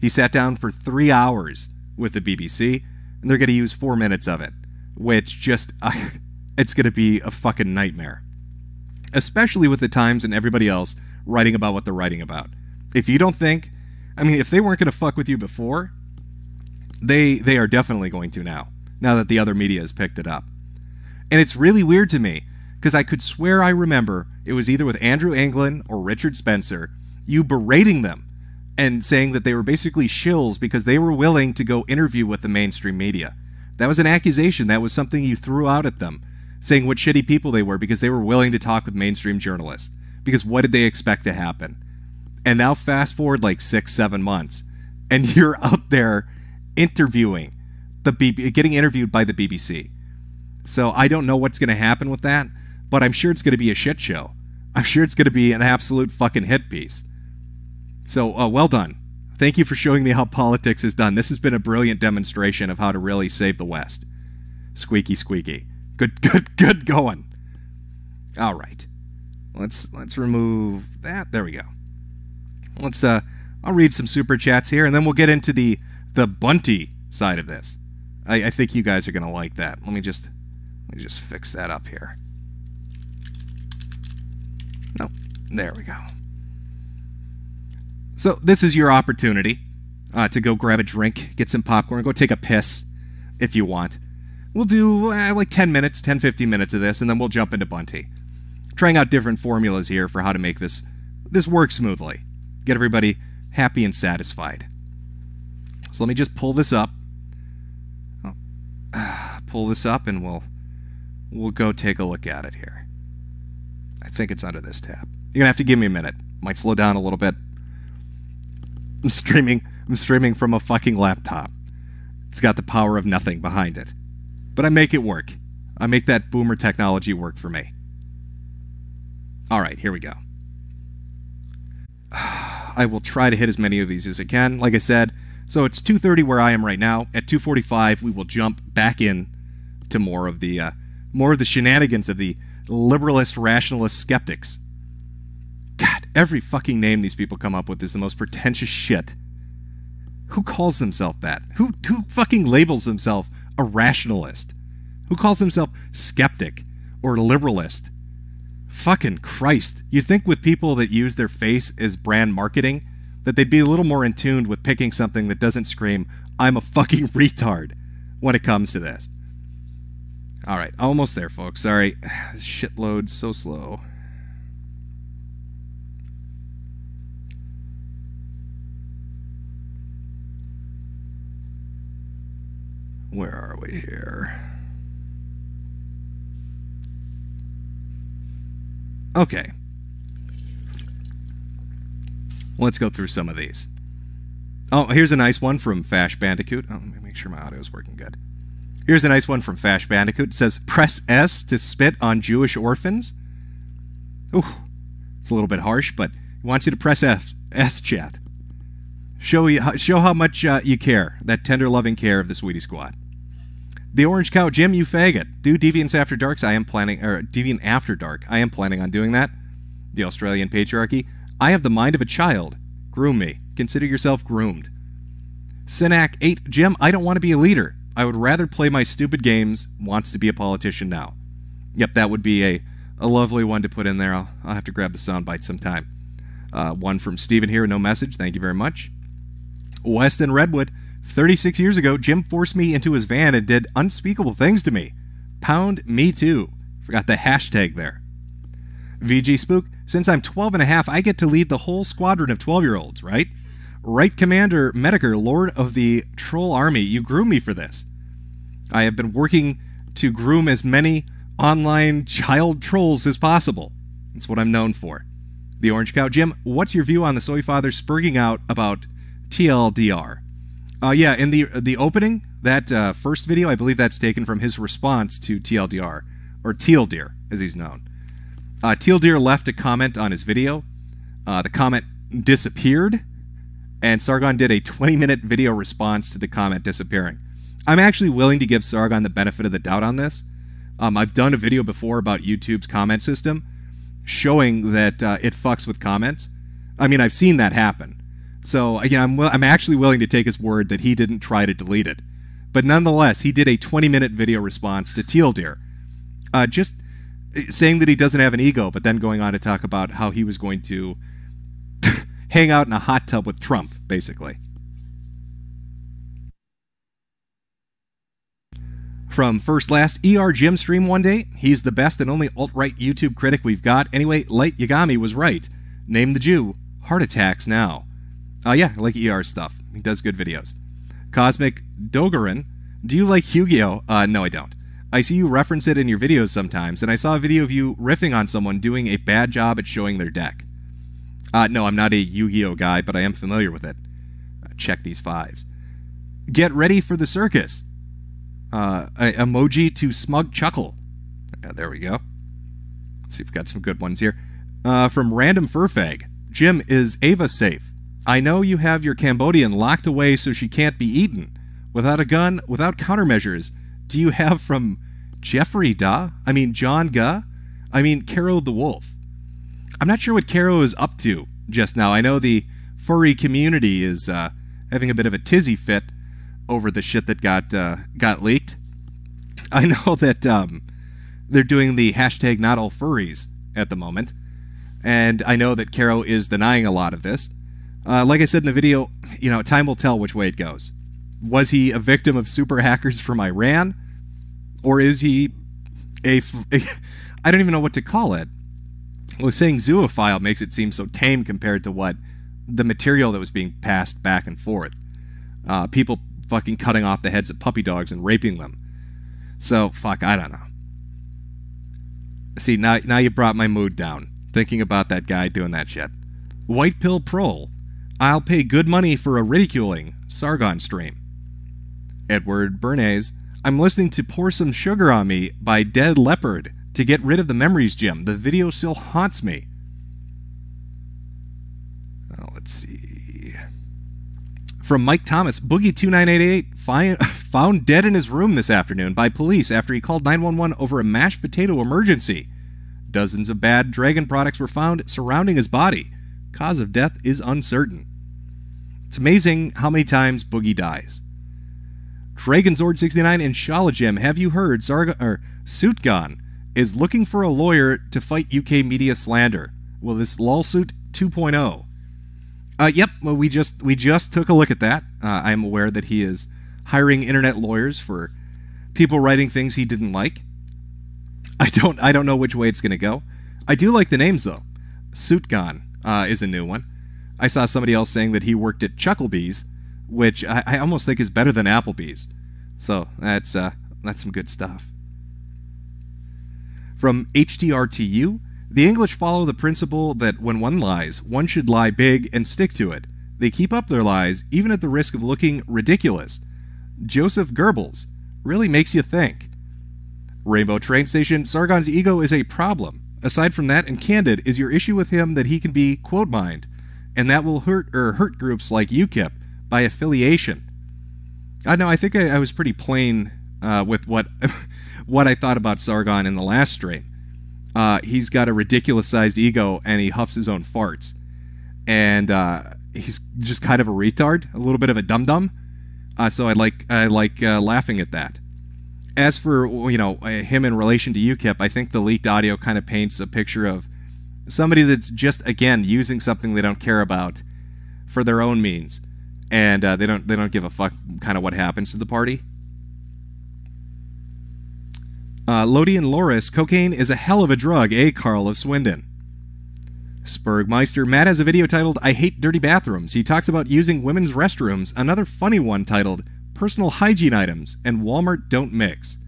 He sat down for three hours with the BBC, and they're going to use four minutes of it, which just, uh, it's going to be a fucking nightmare. Especially with the Times and everybody else writing about what they're writing about. If you don't think, I mean, if they weren't going to fuck with you before, they they are definitely going to now. Now that the other media has picked it up, and it's really weird to me because I could swear I remember it was either with Andrew Anglin or Richard Spencer, you berating them and saying that they were basically shills because they were willing to go interview with the mainstream media. That was an accusation. That was something you threw out at them, saying what shitty people they were because they were willing to talk with mainstream journalists. Because what did they expect to happen? And now fast forward like six, seven months, and you're out there interviewing the getting interviewed by the BBC. So I don't know what's going to happen with that, but I'm sure it's going to be a shit show. I'm sure it's going to be an absolute fucking hit piece. So uh, well done. Thank you for showing me how politics is done. This has been a brilliant demonstration of how to really save the West. Squeaky, squeaky. Good, good, good going. All right. Let's let's remove that. There we go. Let's uh I'll read some super chats here and then we'll get into the the bunty side of this. I, I think you guys are gonna like that. Let me just let me just fix that up here. There we go. So this is your opportunity uh, to go grab a drink, get some popcorn, go take a piss if you want. We'll do uh, like 10 minutes, 10, 15 minutes of this, and then we'll jump into Bunty. Trying out different formulas here for how to make this this work smoothly. Get everybody happy and satisfied. So let me just pull this up. Uh, pull this up and we'll we'll go take a look at it here. I think it's under this tab. You're gonna have to give me a minute. Might slow down a little bit. I'm streaming I'm streaming from a fucking laptop. It's got the power of nothing behind it. But I make it work. I make that boomer technology work for me. All right, here we go. I will try to hit as many of these as I can. Like I said, so it's 2:30 where I am right now. At 2:45, we will jump back in to more of the uh, more of the shenanigans of the liberalist, rationalist skeptics. Every fucking name these people come up with is the most pretentious shit. Who calls themselves that? Who who fucking labels himself a rationalist? Who calls himself skeptic or liberalist? Fucking Christ. You'd think with people that use their face as brand marketing that they'd be a little more in tune with picking something that doesn't scream, I'm a fucking retard when it comes to this. All right, almost there, folks. Sorry. This shit loads so slow. Where are we here? Okay. Let's go through some of these. Oh, here's a nice one from Fash Bandicoot. Oh, let me make sure my audio is working good. Here's a nice one from Fash Bandicoot. It says, "Press S to spit on Jewish orphans." Ooh, it's a little bit harsh, but he wants you to press F S chat. Show you show how much uh, you care. That tender, loving care of the Sweetie Squad. The Orange Cow, Jim, you faggot. Do Deviants After Darks. I am planning, or Deviant After Dark. I am planning on doing that. The Australian patriarchy. I have the mind of a child. Groom me. Consider yourself groomed. Synac 8, Jim, I don't want to be a leader. I would rather play my stupid games. Wants to be a politician now. Yep, that would be a, a lovely one to put in there. I'll, I'll have to grab the soundbite sometime. Uh, one from Steven here, no message. Thank you very much. Weston Redwood, 36 years ago, Jim forced me into his van and did unspeakable things to me. Pound me too. Forgot the hashtag there. VG Spook, since I'm 12 and a half, I get to lead the whole squadron of 12 year olds, right? Right Commander Metokur, Lord of the Troll Army, you groom me for this. I have been working to groom as many online child trolls as possible. That's what I'm known for. The Orange Cow. Jim, what's your view on the Soy Father spurging out about TLDR? Uh, yeah, in the the opening, that uh, first video, I believe that's taken from his response to TLDR, or Teal'Deer, as he's known. Uh, Teal'Deer left a comment on his video. Uh, the comment disappeared, and Sargon did a 20-minute video response to the comment disappearing. I'm actually willing to give Sargon the benefit of the doubt on this. Um, I've done a video before about YouTube's comment system, showing that uh, it fucks with comments. I mean, I've seen that happen. So again, I'm I'm actually willing to take his word that he didn't try to delete it, but nonetheless, he did a 20-minute video response to Teal'Deer, uh, just saying that he doesn't have an ego, but then going on to talk about how he was going to hang out in a hot tub with Trump, basically. From First Last, ER Jim stream one day. He's the best and only alt right YouTube critic we've got. Anyway, Light Yagami was right. Name the Jew. Heart attacks now. Uh, yeah, I like ER stuff. He does good videos. Cosmic Dogarin. Do you like Yu-Gi-Oh? Uh, no, I don't. I see you reference it in your videos sometimes, and I saw a video of you riffing on someone doing a bad job at showing their deck. Uh, no, I'm not a Yu-Gi-Oh guy, but I am familiar with it. Uh, check these fives. Get ready for the circus. Uh, emoji to smug chuckle. Uh, there we go. Let's see if we've got some good ones here. Uh, from Random Furfag. Jim, is Ava safe? I know you have your Cambodian locked away so she can't be eaten. Without a gun, without countermeasures, do you have from Jeffrey Da? I mean, John Ga? I mean, Kero the Wolf. I'm not sure what Kero is up to just now. I know the furry community is uh, having a bit of a tizzy fit over the shit that got uh, got leaked. I know that um, they're doing the hashtag not all furries at the moment, and I know that Kero is denying a lot of this. Uh, like I said in the video, you know, time will tell which way it goes. Was he a victim of super hackers from Iran, or is he a? I don't even know what to call it. Well, saying zoophile makes it seem so tame compared to what the material that was being passed back and forth. Uh, people fucking cutting off the heads of puppy dogs and raping them. So fuck, I don't know. See now, now you brought my mood down thinking about that guy doing that shit. White pill prole. I'll pay good money for a ridiculing Sargon stream. Edward Bernays. I'm listening to Pour Some Sugar on Me by Dead Leopard to get rid of the memories, Jim. The video still haunts me. Let's see. From Mike Thomas, Boogie2988 found dead in his room this afternoon by police after he called 911 over a mashed potato emergency. Dozens of bad dragon products were found surrounding his body. Cause of death is uncertain. It's amazing how many times Boogie dies. Dragonzord69 and Shalajim, have you heard Zarga or Suitgon is looking for a lawyer to fight UK media slander? Well, this lawsuit 2.0. Uh, yep, well, we just we just took a look at that. Uh, I'm aware that he is hiring internet lawyers for people writing things he didn't like. I don't I don't know which way it's going to go. I do like the names though. Suitgon uh, is a new one. I saw somebody else saying that he worked at Chucklebees, which I, I almost think is better than Applebee's. So that's uh, that's some good stuff. From HTRTU, the English follow the principle that when one lies, one should lie big and stick to it. They keep up their lies, even at the risk of looking ridiculous. Joseph Goebbels really makes you think. Rainbow Train Station, Sargon's ego is a problem. Aside from that, and candid, is your issue with him that he can be quote mined, and that will hurt or hurt groups like UKIP by affiliation. I know. I think I, I was pretty plain uh, with what what I thought about Sargon in the last stream. Uh, he's got a ridiculous sized ego, and he huffs his own farts, and uh, he's just kind of a retard, a little bit of a dum dum. Uh, so I like I like uh, laughing at that. As for you know him in relation to UKIP, I think the leaked audio kind of paints a picture of somebody that's just again using something they don't care about for their own means, and uh, they don't they don't give a fuck kind of what happens to the party. Uh, Lodi and Loris, cocaine is a hell of a drug, eh, Carl of Swindon? Spurgmeister, Matt has a video titled I Hate Dirty Bathrooms. He talks about using women's restrooms, another funny one titled Personal Hygiene Items and Walmart Don't Mix.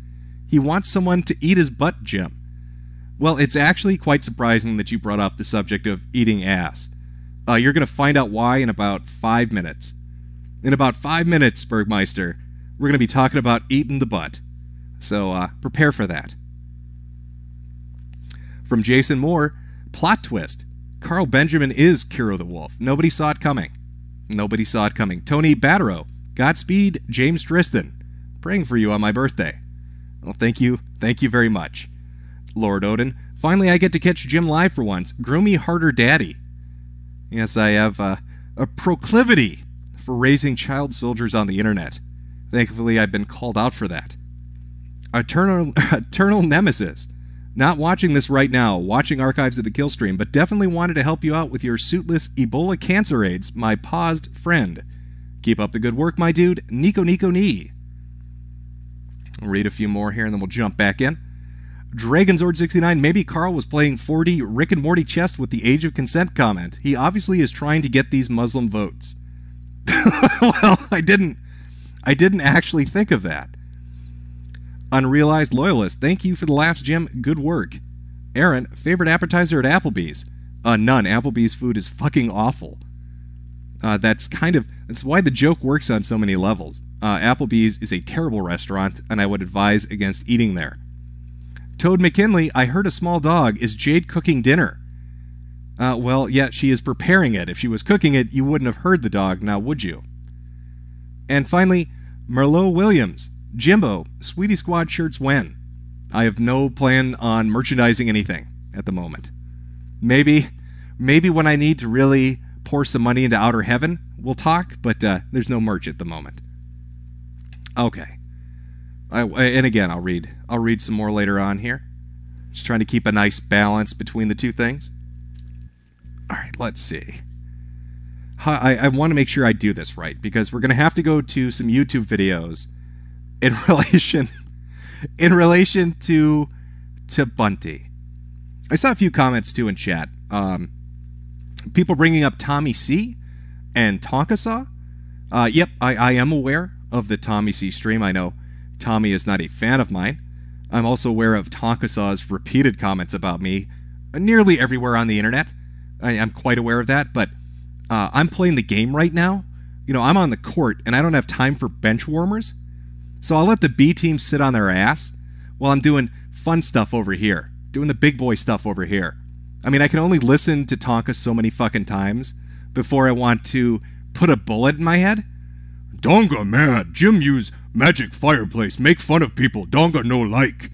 He wants someone to eat his butt, Jim. Well, it's actually quite surprising that you brought up the subject of eating ass. Uh, you're going to find out why in about five minutes. In about five minutes, Spurgmeister, we're going to be talking about eating the butt. So uh, prepare for that. From Jason Moore, plot twist. Carl Benjamin is Kero the Wolf. Nobody saw it coming. Nobody saw it coming. Tony Battero, Godspeed, James Tristan. Praying for you on my birthday. Well, thank you. Thank you very much. Lord Odin, finally I get to catch Jim live for once. Grow me harder, daddy. Yes, I have uh, a proclivity for raising child soldiers on the internet. Thankfully, I've been called out for that. Eternal, eternal nemesis. Not watching this right now, watching archives of the kill stream, but definitely wanted to help you out with your suitless Ebola cancer aids, my paused friend. Keep up the good work, my dude. Nico Nico Knee. I'll read a few more here and then we'll jump back in. Dragonzord69, maybe Carl was playing 4D Rick and Morty chess with the age of consent comment. He obviously is trying to get these Muslim votes. well, I didn't I didn't actually think of that. Unrealized Loyalist, thank you for the laughs, Jim. Good work. Aaron, favorite appetizer at Applebee's? Uh, none. Applebee's food is fucking awful. Uh, that's kind of that's why the joke works on so many levels. Uh, Applebee's is a terrible restaurant, and I would advise against eating there. Toad McKinley, I heard a small dog. Is Jade cooking dinner? Uh, well, yeah, she is preparing it. If she was cooking it, you wouldn't have heard the dog, now would you? And finally, Merlot Williams, Jimbo, Sweetie Squad shirts when? I have no plan on merchandising anything at the moment. Maybe, maybe when I need to really pour some money into Outer Heaven, we'll talk, but uh, there's no merch at the moment. Okay. I, and again, I'll read. I'll read some more later on here. Just trying to keep a nice balance between the two things. All right, let's see. I, I want to make sure I do this right because we're going to have to go to some YouTube videos in relation in relation to to Bunty. I saw a few comments too in chat. Um, people bringing up Tommy C and Tonka Saw. Uh, yep, I, I am aware of the Tommy C stream. I know Tommy is not a fan of mine. I'm also aware of Tonka Saw's repeated comments about me nearly everywhere on the internet. I am quite aware of that, but uh, I'm playing the game right now. You know, I'm on the court and I don't have time for bench warmers. So I'll let the B team sit on their ass while I'm doing fun stuff over here, doing the big boy stuff over here. I mean, I can only listen to Tonka so many fucking times before I want to put a bullet in my head. Donga mad. Jim use magic fireplace. Make fun of people. Donga no like.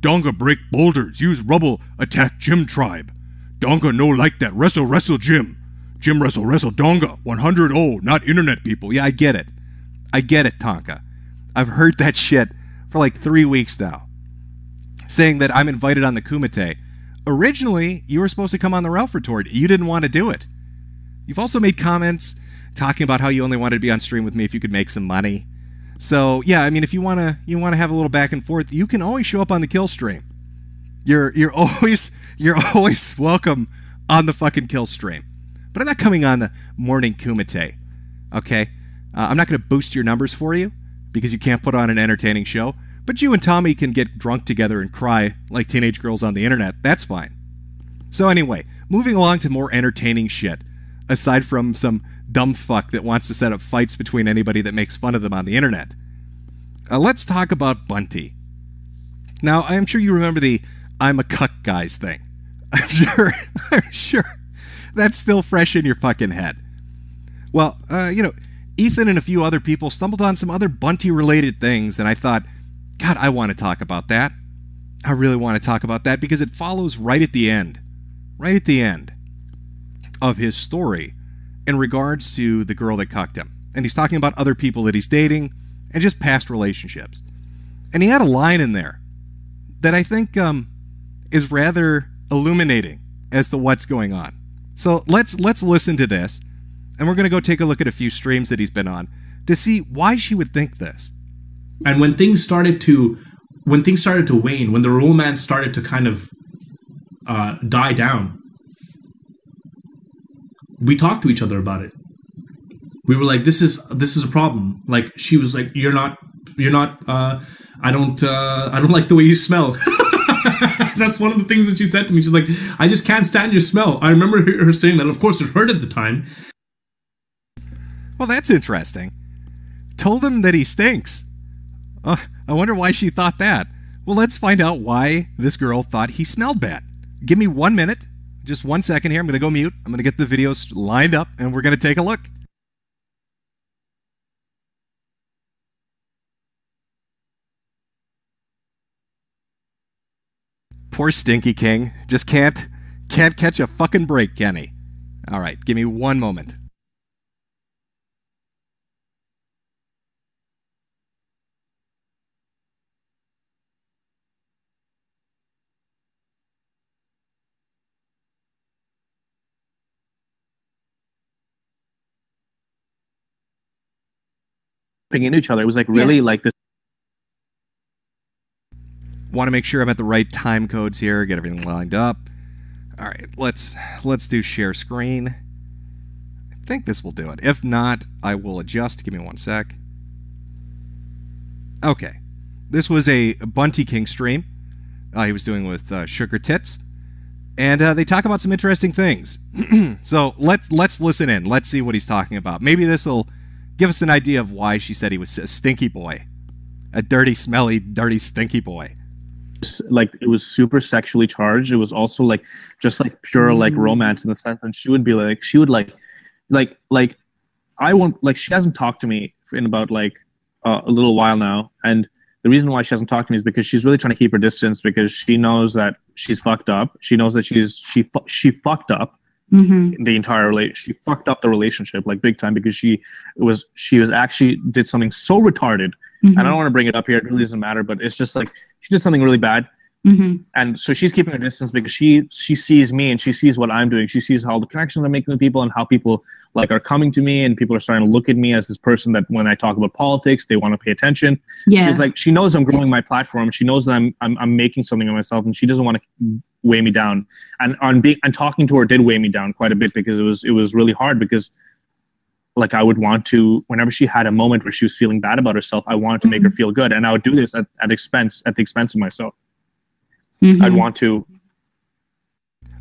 Donga break boulders. Use rubble. Attack Jim tribe. Donga no like that. Wrestle wrestle Jim. Jim wrestle wrestle Donga. 100 oh, not internet people. Yeah, I get it. I get it, Tonka. I've heard that shit for like three weeks now. Saying that I'm invited on the Kumite. Originally, you were supposed to come on the Ralph Retort. You didn't want to do it. You've also made comments talking about how you only wanted to be on stream with me if you could make some money. So yeah, I mean, if you wanna you wanna have a little back and forth, you can always show up on the kill stream. You're you're always you're always welcome on the fucking kill stream. But I'm not coming on the morning kumite. Okay, uh, I'm not gonna boost your numbers for you because you can't put on an entertaining show. But you and Tommy can get drunk together and cry like teenage girls on the internet. That's fine. So anyway, moving along to more entertaining shit aside from some dumb fuck that wants to set up fights between anybody that makes fun of them on the internet. Uh, let's talk about Bunty. Now, I'm sure you remember the I'm a cuck guys thing. I'm sure, I'm sure that's still fresh in your fucking head. Well, uh, you know, Ethan and a few other people stumbled on some other Bunty related things, and I thought, God, I want to talk about that. I really want to talk about that because it follows right at the end, right at the end of his story in regards to the girl that cucked him. And he's talking about other people that he's dating and just past relationships. And he had a line in there that I think um, is rather illuminating as to what's going on. So let's let's listen to this, and we're gonna go take a look at a few streams that he's been on to see why she would think this. And when things started to when things started to wane, when the romance started to kind of uh, die down, we talked to each other about it. We were like, "This is this is a problem." Like she was like, "You're not, you're not. Uh, I don't, uh, I don't like the way you smell." That's one of the things that she said to me. She's like, "I just can't stand your smell." I remember her saying that. Of course, it hurt at the time. Well, that's interesting. Told him that he stinks. Uh, I wonder why she thought that. Well, let's find out why this girl thought he smelled bad. Give me one minute, just one second here. I'm going to go mute. I'm going to get the videos lined up, and we're going to take a look. Poor Stinky King. Just can't can't catch a fucking break, can he? All right, give me one moment. Into each other. It was like really like this. Want to make sure I'm at the right time codes here. Get everything lined up. All right, let's let's do share screen. I think this will do it. If not, I will adjust. Give me one sec. Okay, this was a Bunty King stream. Uh, he was doing with uh, Sugar Tits, and uh, they talk about some interesting things. so let's let's listen in. Let's see what he's talking about. Maybe this will give us an idea of why she said he was a stinky boy, a dirty, smelly, dirty, stinky boy. Like it was super sexually charged. It was also like just like pure like romance in the sense, and she would be like, she would like, like, like, I won't like. She hasn't talked to me in about like uh, a little while now, and the reason why she hasn't talked to me is because she's really trying to keep her distance because she knows that she's fucked up. She knows that she's she fu- she fucked up Mm-hmm. the entire relation. She fucked up the relationship like big time because she was she was actually did something so retarded. Mhm. And I don't want to bring it up here. It really doesn't matter. But it's just like she did something really bad. Mm-hmm. And so she's keeping a distance because she she sees me and she sees what I'm doing. She sees how the connections I'm making with people and how people like are coming to me and people are starting to look at me as this person that when I talk about politics, they want to pay attention. Yeah. She's like she knows I'm growing my platform. She knows that I'm I'm, I'm making something of myself and she doesn't want to weigh me down. And on being and talking to her did weigh me down quite a bit because it was it was really hard because like I would want to whenever she had a moment where she was feeling bad about herself, I wanted to make her feel good. And I would do this at, at expense at the expense of myself. Mm-hmm. I'd want to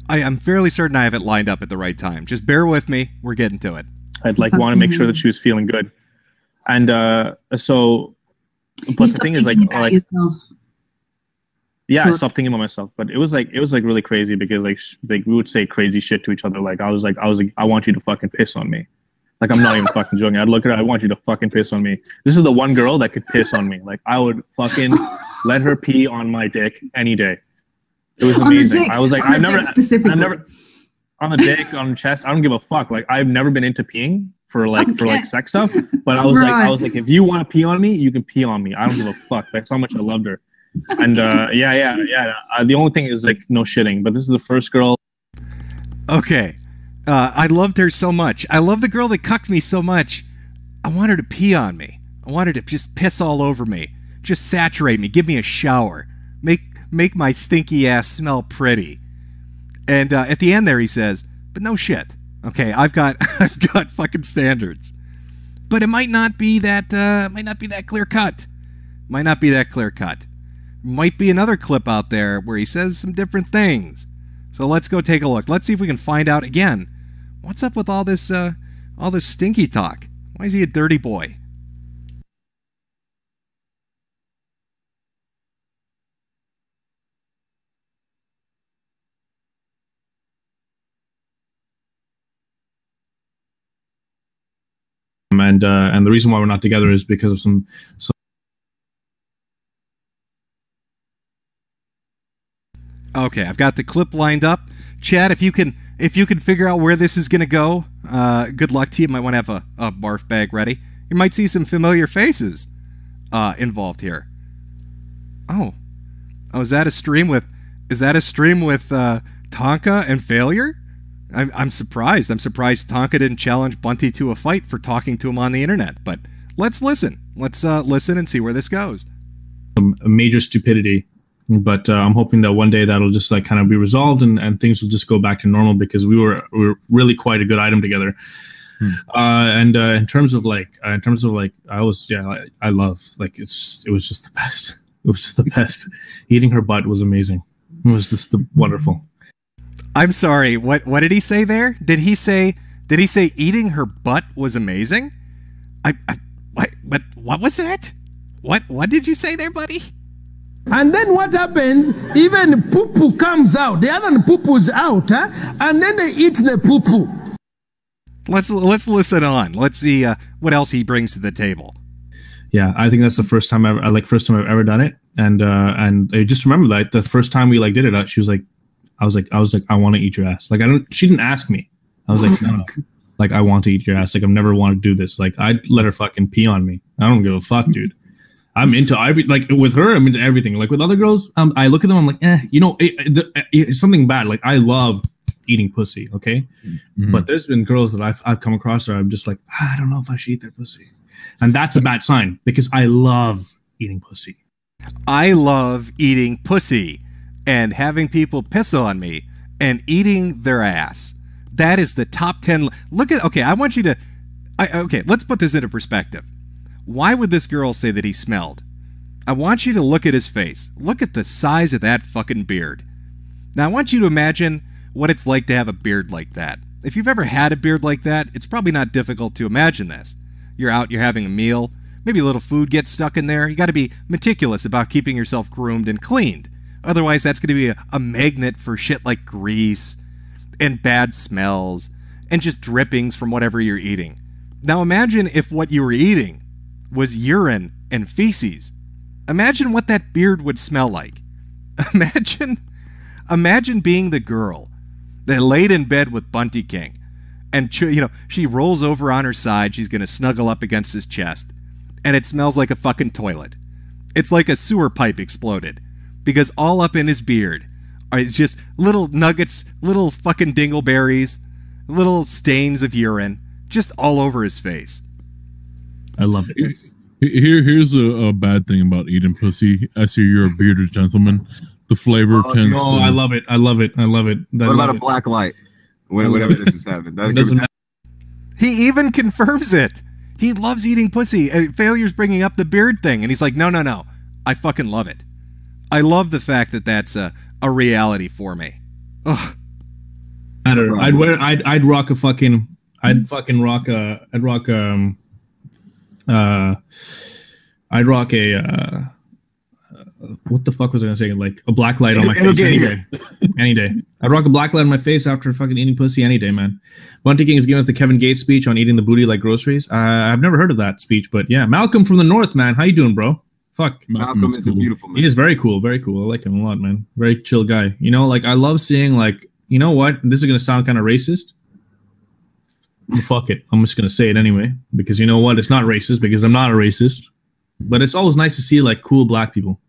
I, I'm fairly certain I have it lined up at the right time. Just bear with me. We're getting to it. I'd like want to make sure that she was feeling good. And uh so but the thing is like like yourself. yeah, So- I stopped thinking about myself. But it was like it was like really crazy because like sh- like we would say crazy shit to each other. Like I was like I was like I want you to fucking piss on me. Like I'm not even fucking joking. I'd look at her. I want you to fucking piss on me. This is the one girl that could piss on me. Like I would fucking let her pee on my dick any day. It was On the amazing. dick, I was like I've never specifically. I've never on the dick on the chest. I don't give a fuck. Like I've never been into peeing for like for like sex stuff. But I was like I was like if you want to pee on me, you can pee on me. I don't give a fuck. That's how much I loved her. And uh, yeah, yeah, yeah. Uh, the only thing is like no shitting. But this is the first girl Okay. Uh, I loved her so much. I love the girl that cucked me so much. I want her to pee on me. I want her to just piss all over me. Just saturate me. Give me a shower. Make make my stinky ass smell pretty. And uh, at the end there, he says, "But no shit. Okay, I've got I've got fucking standards. But it might not be that uh, might not be that clear cut. Might not be that clear cut. Might be another clip out there where he says some different things. So let's go take a look. Let's see if we can find out again. What's up with all this uh, All this stinky talk. Why is he a dirty boy? And uh, and the reason why we're not together is because of some some Okay, I've got the clip lined up. Chad, if you can if you can figure out where this is going to go, uh, good luck to you. Might want to have a, a barf bag ready. You might see some familiar faces uh, involved here. Oh, oh, is that a stream with? Is that a stream with uh, Tonka and Failure? I'm, I'm surprised. I'm surprised Tonka didn't challenge Bunty to a fight for talking to him on the internet. But let's listen. Let's uh, listen and see where this goes. some major stupidity. But uh, I'm hoping that one day that'll just like kind of be resolved and, and things will just go back to normal because we were we were really quite a good item together. Uh, and uh, in terms of like uh, in terms of like I was yeah I, I love like it's it was just the best. It was just the best. Eating her butt was amazing. It was just the, wonderful. I'm sorry. What what did he say there? Did he say did he say eating her butt was amazing? I, I what what what was that? What what did you say there, buddy? And then what happens? Even poo poo comes out. The other poo poo's out, huh? and then they eat the poo poo. Let's let's listen on. Let's see uh, what else he brings to the table. Yeah, I think that's the first time I've like first time I've ever done it. And uh and I just remember that the first time we like did it, uh, she was like, I was like, I was like, I want to eat your ass. Like I don't. She didn't ask me. I was like, no, no. Like I want to eat your ass. Like I've never wanted to do this. Like I'd let her fucking pee on me. I don't give a fuck, dude. I'm into every like with her. I'm into everything. Like with other girls, um, I look at them. I'm like, eh, you know, it, it- it's something bad. Like I love eating pussy. Okay, but there's been girls that I've I've come across where I'm just like, "Ah, I don't know if I should eat their pussy, and that's a bad sign because I love eating pussy. I love eating pussy and having people piss on me and eating their ass. That is the top 10. Look at, okay, I want you to, I, okay, let's put this into perspective. Why would this girl say that he smelled? I want you to look at his face. Look at the size of that fucking beard. Now, I want you to imagine what it's like to have a beard like that. If you've ever had a beard like that, it's probably not difficult to imagine this. You're out, you're having a meal, maybe a little food gets stuck in there. You got to be meticulous about keeping yourself groomed and cleaned. Otherwise, that's going to be a, a magnet for shit like grease and bad smells and just drippings from whatever you're eating. Now, imagine if what you were eating was urine and feces. Imagine what that beard would smell like. Imagine, imagine being the girl that laid in bed with Bunty King, and you know she rolls over on her side. She's gonna snuggle up against his chest, and it smells like a fucking toilet. It's like a sewer pipe exploded, because all up in his beard are it's just little nuggets, little fucking dingleberries, little stains of urine, just all over his face. I love it. Here, here's a, a bad thing about eating pussy. I see you're a bearded gentleman. The flavor oh, tends. Oh, to, I love it. I love it. I love it. I What about love a black light? I When, love this is happening. That doesn't matter. He even confirms it. He loves eating pussy. And Failure's bringing up the beard thing, and he's like, no, no, no. I fucking love it. I love the fact that that's a, a reality for me. Ugh. matter. I'd wear. I'd I'd rock a fucking. I'd fucking rock a. I'd rock um. Uh, I'd rock a. Uh, uh, what the fuck was I gonna say? Like a black light on my face any day. any day. I'd rock a black light on my face after fucking eating pussy any day, man. Bunty King is giving us the Kevin Gates speech on eating the booty like groceries. Uh, I've never heard of that speech, but yeah, Malcolm from the North, man. How you doing, bro? Fuck. Malcolm is a beautiful man. He is very cool, very cool. I like him a lot, man. Very chill guy. You know, like I love seeing like, you know what? This is gonna sound kind of racist. Fuck it. I'm just gonna say it anyway. Because you know what? It's not racist because I'm not a racist. But it's always nice to see like cool black people.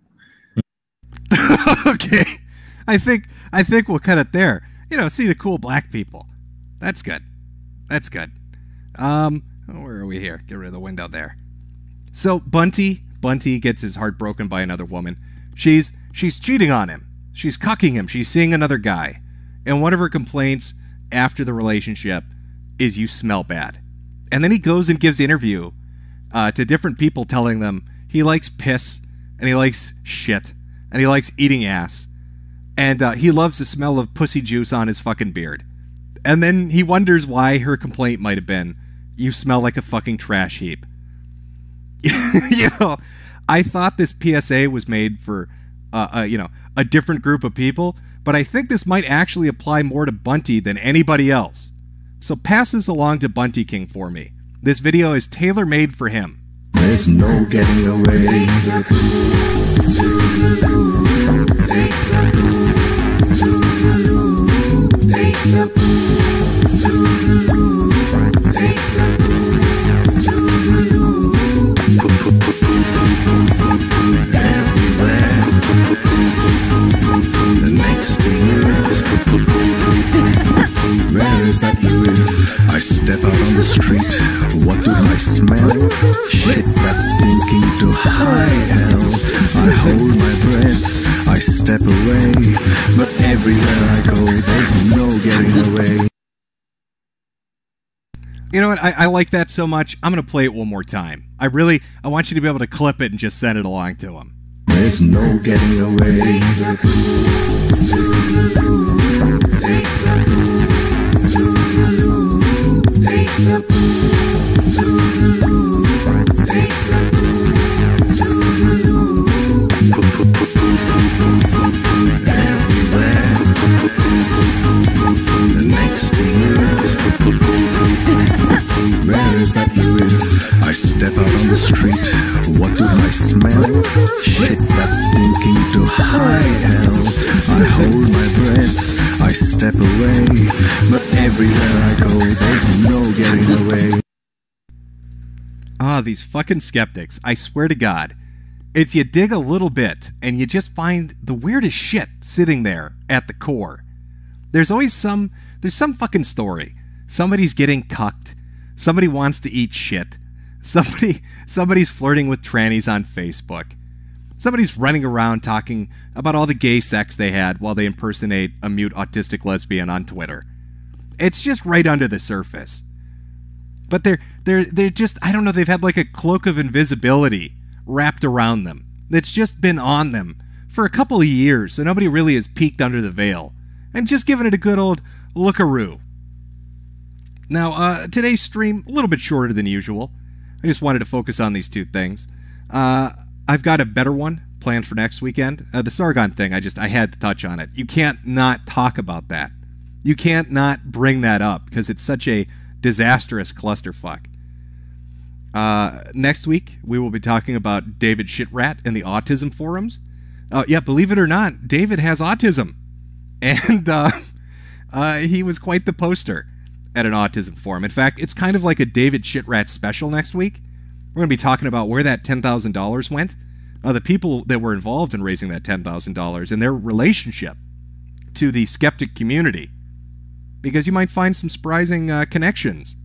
okay. I think I think we'll cut it there. You know, see the cool black people. That's good. That's good. Um, where are we here? Get rid of the window there. So Bunty, Bunty gets his heart broken by another woman. She's she's cheating on him. She's cucking him. She's seeing another guy. And one of her complaints after the relationship is you smell bad. And then he goes and gives interview uh, to different people telling them he likes piss and he likes shit and he likes eating ass and uh, he loves the smell of pussy juice on his fucking beard. And then he wonders why her complaint might have been You smell like a fucking trash heap. you know, I thought this PSA was made for, uh, uh, you know, a different group of people, but I think this might actually apply more to Bunty than anybody else. So pass this along to Bunty King for me. This video is tailor made for him. There's no getting away. The Where is that you live? I step out on the street. What do I smell? Shit that's stinking to high hell. I hold my breath. I step away. But everywhere I go, there's no getting away. You know what? I, I like that so much. I'm gonna play it one more time. I really, I want you to be able to clip it and just send it along to him. There's no getting away. Where is that? I step out on the street. What do I smell? Shit that's stinking to high hell. I hold my breath. I step away. But everywhere I go, there's no getting away. Ah, these fucking skeptics. I swear to God. It's you dig a little bit and you just find the weirdest shit sitting there at the core. There's always some there's some fucking story. Somebody's getting cucked. Somebody wants to eat shit. Somebody somebody's flirting with trannies on Facebook. Somebody's running around talking about all the gay sex they had while they impersonate a mute autistic lesbian on Twitter. It's just right under the surface. But they're they're they're just I don't know, they've had like a cloak of invisibility wrapped around them. That's just been on them for a couple of years, so nobody really has peeked under the veil. And just giving it a good old lookaroo. Now, uh, today's stream, a little bit shorter than usual. I just wanted to focus on these two things. Uh, I've got a better one planned for next weekend. Uh, the Sargon thing, I just, I had to touch on it. You can't not talk about that. You can't not bring that up because it's such a disastrous clusterfuck. Uh, next week, we will be talking about David Shitrat and the autism forums. Uh, yeah, believe it or not, David has autism. And uh, uh, he was quite the poster at an autism forum. In fact, it's kind of like a David Shitrat special next week. We're going to be talking about where that $10,000 went, uh, the people that were involved in raising that $10,000, and their relationship to the skeptic community. Because you might find some surprising uh, connections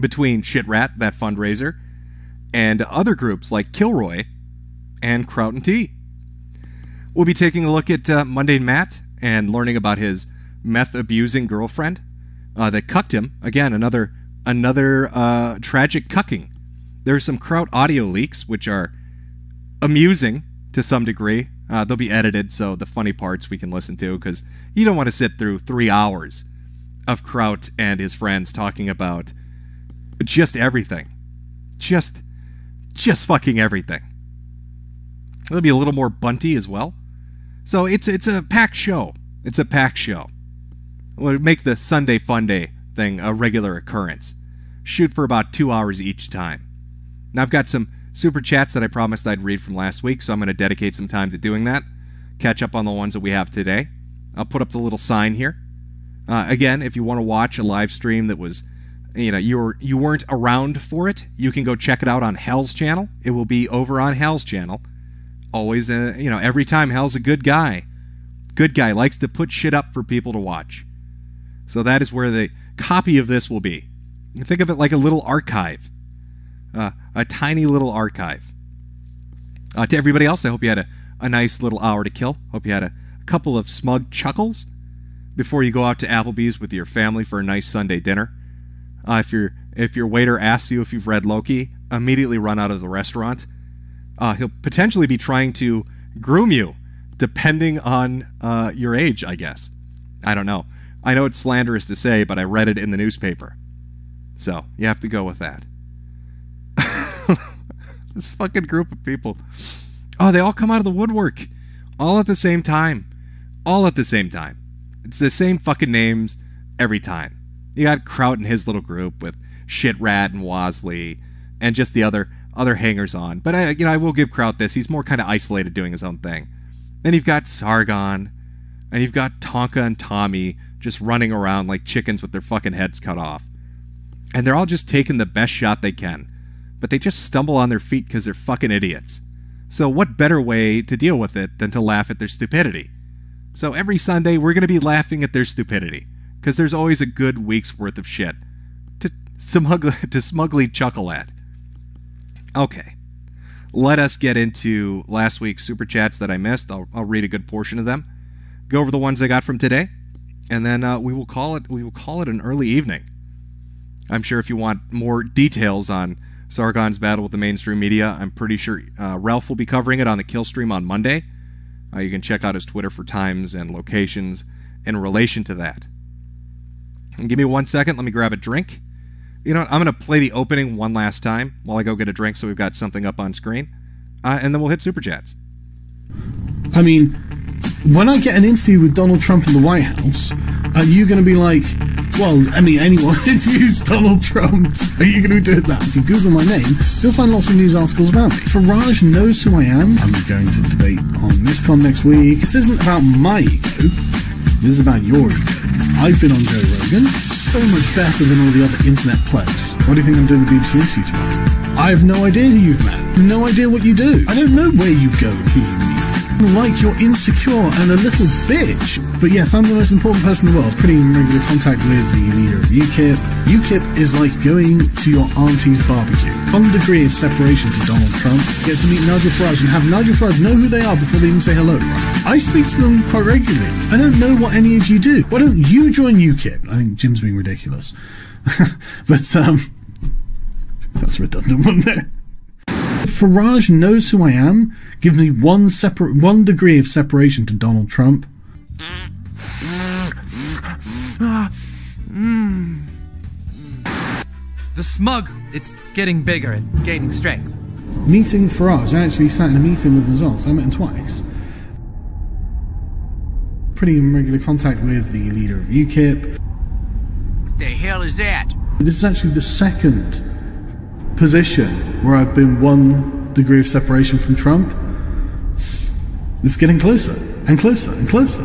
between Shitrat, that fundraiser, and other groups like Kilroy and Kraut and Tea. We'll be taking a look at uh, Mundane Matt and learning about his meth abusing girlfriend uh, that cucked him. Again, another another uh, tragic cucking. There's some Kraut audio leaks, which are amusing to some degree. Uh, they'll be edited, so the funny parts we can listen to because you don't want to sit through three hours of Kraut and his friends talking about just everything, just just fucking everything. There'll be a little more bunty as well. So it's it's a packed show. It's a packed show. We'll make the Sunday Fun Day thing a regular occurrence. Shoot for about two hours each time. Now I've got some super chats that I promised I'd read from last week, so I'm going to dedicate some time to doing that. Catch up on the ones that we have today. I'll put up the little sign here. Uh, again, if you want to watch a live stream that was, you know, you were you weren't around for it, you can go check it out on Hell's channel. It will be over on Hell's channel always, uh, you know, every time Hell's a good guy. Good guy likes to put shit up for people to watch. So that is where the copy of this will be. Think of it like a little archive, uh, a tiny little archive. Uh, to everybody else, I hope you had a, a nice little hour to kill. Hope you had a, a couple of smug chuckles before you go out to Applebee's with your family for a nice Sunday dinner. Uh, if your if your waiter asks you if you've read Loki, immediately run out of the restaurant uh, he'll potentially be trying to groom you, depending on uh, your age, I guess. I don't know. I know it's slanderous to say, but I read it in the newspaper. So you have to go with that. this fucking group of people. Oh, they all come out of the woodwork. All at the same time. All at the same time. It's the same fucking names every time. You got Kraut and his little group with Shit Rat and Wasley and just the other other hangers on. But I you know, I will give Kraut this. He's more kind of isolated doing his own thing. Then you've got Sargon and you've got Tonka and Tommy just running around like chickens with their fucking heads cut off. And they're all just taking the best shot they can. But they just stumble on their feet because they're fucking idiots. So, what better way to deal with it than to laugh at their stupidity? So, every Sunday, we're going to be laughing at their stupidity. Because there's always a good week's worth of shit to, smug- to smugly chuckle at. Okay. Let us get into last week's super chats that I missed. I'll, I'll read a good portion of them. Go over the ones I got from today, and then uh, we will call it we will call it an early evening. I'm sure if you want more details on Sargon's battle with the mainstream media, I'm pretty sure uh, Ralph will be covering it on the kill stream on Monday. Uh, you can check out his Twitter for times and locations in relation to that. And give me one second. Let me grab a drink. You know what? I'm going to play the opening one last time while I go get a drink so we've got something up on screen. Uh, and then we'll hit Super Chats. I mean, when I get an interview with Donald Trump in the White House, are you going to be like, well, I mean, anyone interviews Donald Trump, are you going to be doing that? If you Google my name, you'll find lots of news articles about me. Farage knows who I am. I'm going to debate on MythCon next week. This isn't about my ego. This is about your ego. I've been on Joe Rogan, so much better than all the other internet players. What do you think I'm doing the BBC interview tomorrow? I have no idea who you've met. No idea what you do. I don't know where you go and who you meet. Like you're insecure and a little bitch. But yes, I'm the most important person in the world, pretty in regular contact with the leader of UKIP. UKIP is like going to your auntie's barbecue. Some degree of separation to Donald Trump. Get to meet Nigel Farage and have Nigel Farage know who they are before they even say hello. I speak to them quite regularly. I don't know what any of you do. Why don't you join UKIP? I think Jim's being ridiculous. but, um, that's redundant, wasn't it? Farage knows who I am. Give me one separate, one degree of separation to Donald Trump. The smug, it's getting bigger and gaining strength. Meeting Farage, I actually sat in a meeting with him as well, so I met him twice. Pretty in regular contact with the leader of UKIP. What the hell is that? This is actually the second position where I've been one degree of separation from Trump. It's, it's getting closer and closer and closer.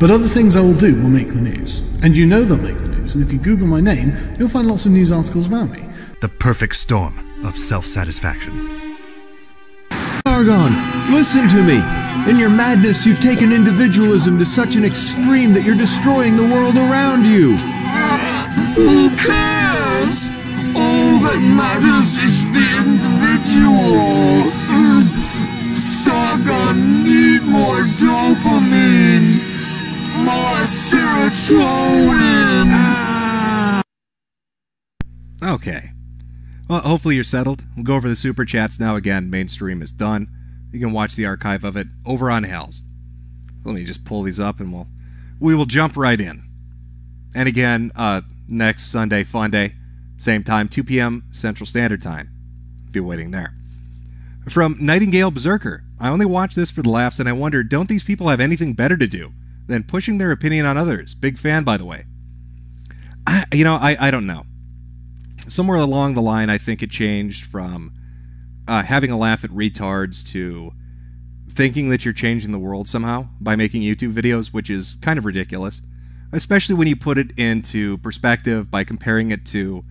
But other things I will do will make the news. And you know they'll make the news. And if you Google my name, you'll find lots of news articles about me. The perfect storm of self satisfaction. Argon, listen to me. In your madness, you've taken individualism to such an extreme that you're destroying the world around you. Matters is the individual. Sargon need more dopamine, more serotonin. Okay. Well, hopefully you're settled. We'll go over the super chats now again. Mainstream is done. You can watch the archive of it over on Hells. Let me just pull these up and we'll we will jump right in. And again, uh, next Sunday, fun day, same time, 2 p.m. Central Standard Time. Be waiting there. From Nightingale Berserker, I only watch this for the laughs, and I wonder, don't these people have anything better to do than pushing their opinion on others? Big fan, by the way. I, you know, I, I don't know somewhere along the line, I think it changed from uh, having a laugh at retards to thinking that you're changing the world somehow by making YouTube videos, which is kind of ridiculous, especially when you put it into perspective by comparing it to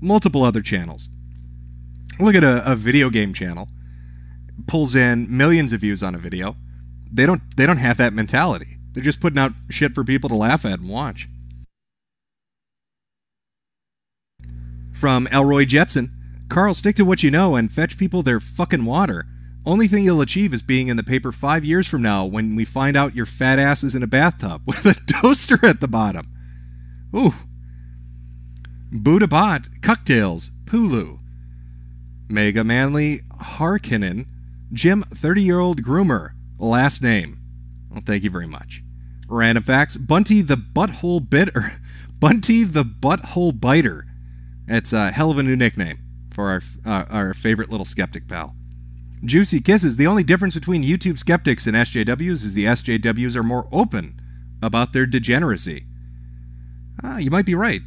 multiple other channels. Look at a, a video game channel pulls in millions of views on a video. They don't they don't have that mentality. They're just putting out shit for people to laugh at and watch. From Elroy Jetson, Carl, stick to what you know and fetch people their fucking water. Only thing you'll achieve is being in the paper five years from now when we find out your fat ass is in a bathtub with a toaster at the bottom. Ooh. Buddha Bot, Cocktails, Pulu. Mega Manly Harkinen, Jim 30 year old groomer, last name. Well, thank you very much. Random facts Bunty the Butthole Bitter. Bunty the Butthole Biter It's a hell of a new nickname for our uh, our favorite little skeptic pal. Juicy Kisses. The only difference between YouTube skeptics and SJWs is the SJWs are more open about their degeneracy. Ah, you might be right.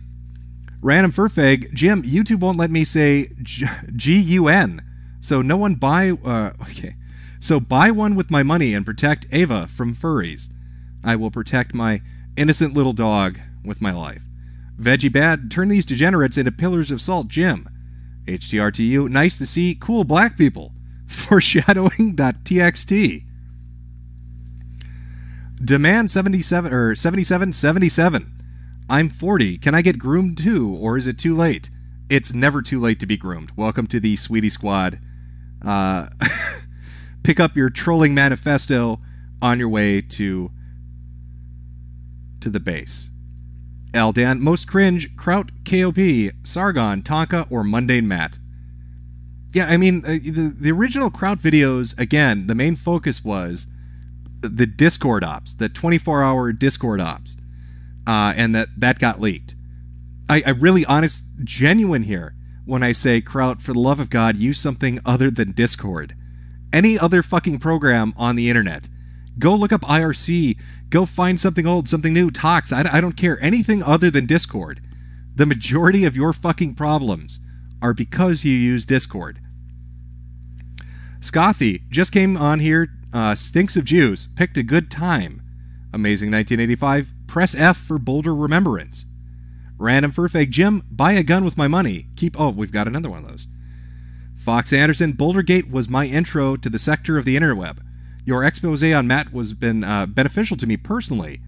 Random Furfag, Jim, YouTube won't let me say G U N, so no one buy. Uh, okay, so buy one with my money and protect Ava from furries. I will protect my innocent little dog with my life. Veggie Bad, turn these degenerates into pillars of salt, Jim. HTRTU, nice to see cool black people. Foreshadowing.txt. Demand 77 or 7777. I'm 40. Can I get groomed too, or is it too late? It's never too late to be groomed. Welcome to the Sweetie Squad. Uh, pick up your trolling manifesto on your way to to the base. Eldan, most cringe, Kraut, KOP, Sargon, Tonka, or Mundane Matt. Yeah, I mean, uh, the, the original Kraut videos, again, the main focus was the Discord ops, the 24 hour Discord ops, uh, and that, that got leaked. I, I really honest, genuine here when I say, Kraut, for the love of God, use something other than Discord. Any other fucking program on the internet. Go look up IRC. Go find something old, something new, Tox. I, I don't care. Anything other than Discord. The majority of your fucking problems are because you use Discord. Scothy just came on here. Uh, stinks of Jews. Picked a good time. Amazing 1985. Press F for Boulder Remembrance. Random for Fake Jim, buy a gun with my money. Keep. Oh, we've got another one of those. Fox Anderson, Bouldergate was my intro to the sector of the interweb. Your expose on Matt was been uh, beneficial to me personally.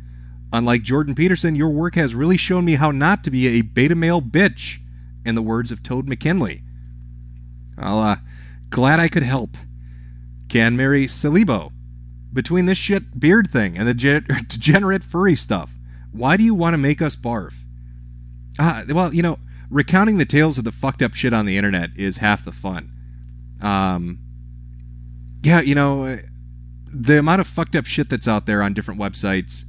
Unlike Jordan Peterson, your work has really shown me how not to be a beta male bitch, in the words of Toad McKinley. Well, uh, glad I could help. Can marry Salibo. Between this shit beard thing and the ge- degenerate furry stuff, why do you want to make us barf? Ah, well, you know, recounting the tales of the fucked up shit on the internet is half the fun. Um, yeah, you know, the amount of fucked up shit that's out there on different websites,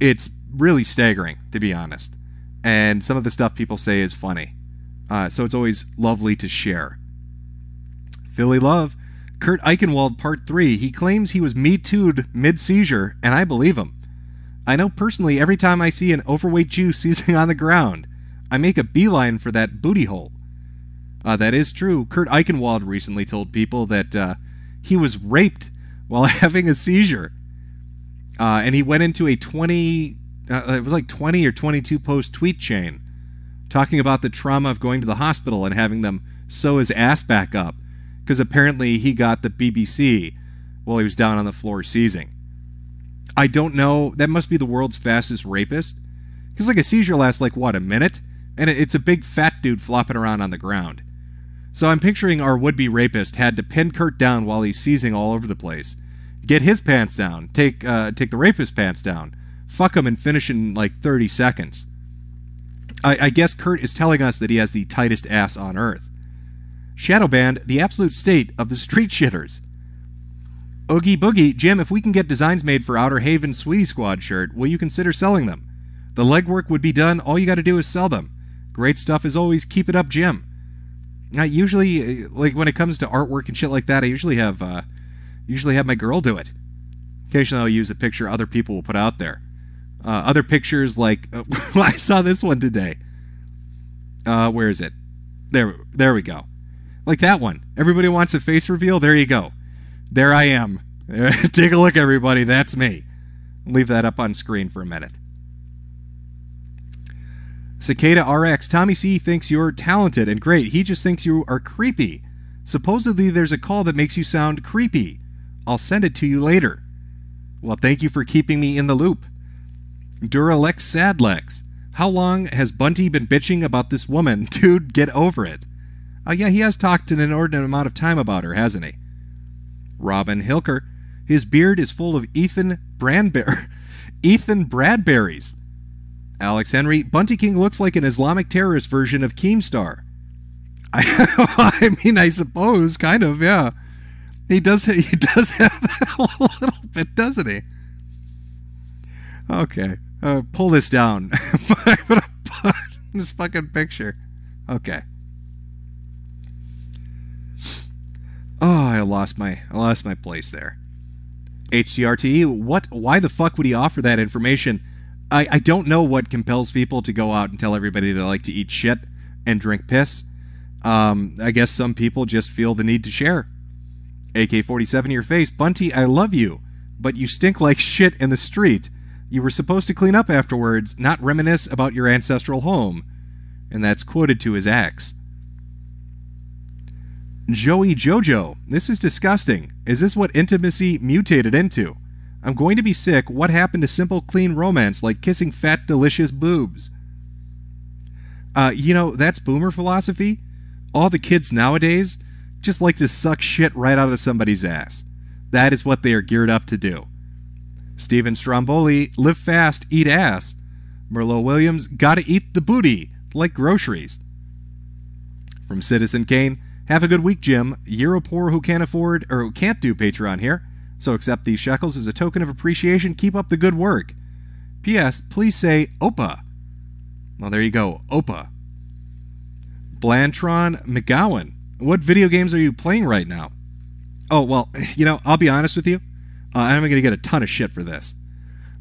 it's really staggering, to be honest. And some of the stuff people say is funny. Uh, so it's always lovely to share. Philly Love, Kurt Eichenwald Part 3. He claims he was Me Too'd mid seizure, and I believe him. I know personally every time I see an overweight Jew seizing on the ground, I make a beeline for that booty hole. Uh, that is true. Kurt Eichenwald recently told people that uh, he was raped while having a seizure. Uh, and he went into a 20, uh, it was like 20 or 22 post tweet chain talking about the trauma of going to the hospital and having them sew his ass back up because apparently he got the BBC while he was down on the floor seizing. I don't know. That must be the world's fastest rapist. Because, like, a seizure lasts, like, what, a minute? And it's a big fat dude flopping around on the ground. So I'm picturing our would be rapist had to pin Kurt down while he's seizing all over the place. Get his pants down. Take, uh, take the rapist's pants down. Fuck him and finish in, like, 30 seconds. I, I guess Kurt is telling us that he has the tightest ass on earth. Shadowband, the absolute state of the street shitters. Oogie Boogie, Jim, if we can get designs made for Outer Haven Sweetie Squad shirt, will you consider selling them? The legwork would be done, all you gotta do is sell them. Great stuff as always, keep it up, Jim. I usually, like, when it comes to artwork and shit like that, I usually have, uh, usually have my girl do it. Occasionally I'll use a picture other people will put out there. Uh, other pictures, like, uh, I saw this one today. Uh, where is it? There, there we go. Like that one. Everybody wants a face reveal? There you go. There I am. Take a look, everybody. That's me. Leave that up on screen for a minute. Cicada RX. Tommy C thinks you're talented and great. He just thinks you are creepy. Supposedly, there's a call that makes you sound creepy. I'll send it to you later. Well, thank you for keeping me in the loop. Duralex Sadlex. How long has Bunty been bitching about this woman? Dude, get over it. Oh, yeah, he has talked an inordinate amount of time about her, hasn't he? Robin Hilker. His beard is full of Ethan Bradberry. Ethan Bradberries. Alex Henry. Bunty King looks like an Islamic terrorist version of Keemstar. I, I mean, I suppose, kind of, yeah. He does. He does have that a little bit, doesn't he? Okay, uh, pull this down. I'm gonna put this fucking picture. Okay. Oh, I lost my I lost my place there. HTRT, what why the fuck would he offer that information? I, I don't know what compels people to go out and tell everybody they like to eat shit and drink piss. Um, I guess some people just feel the need to share. AK 47 your face, Bunty, I love you, but you stink like shit in the street. You were supposed to clean up afterwards, not reminisce about your ancestral home. And that's quoted to his ex. Joey Jojo, this is disgusting. Is this what intimacy mutated into? I'm going to be sick. What happened to simple, clean romance like kissing fat, delicious boobs? Uh, you know, that's boomer philosophy. All the kids nowadays just like to suck shit right out of somebody's ass. That is what they are geared up to do. Steven Stromboli, live fast, eat ass. Merlot Williams, gotta eat the booty, like groceries. From Citizen Kane, have a good week, Jim. You're a poor who can't afford or who can't do Patreon here, so accept these shekels as a token of appreciation. Keep up the good work. P.S. Please say Opa. Well, there you go, Opa. Blantron McGowan, what video games are you playing right now? Oh, well, you know, I'll be honest with you. Uh, I'm going to get a ton of shit for this.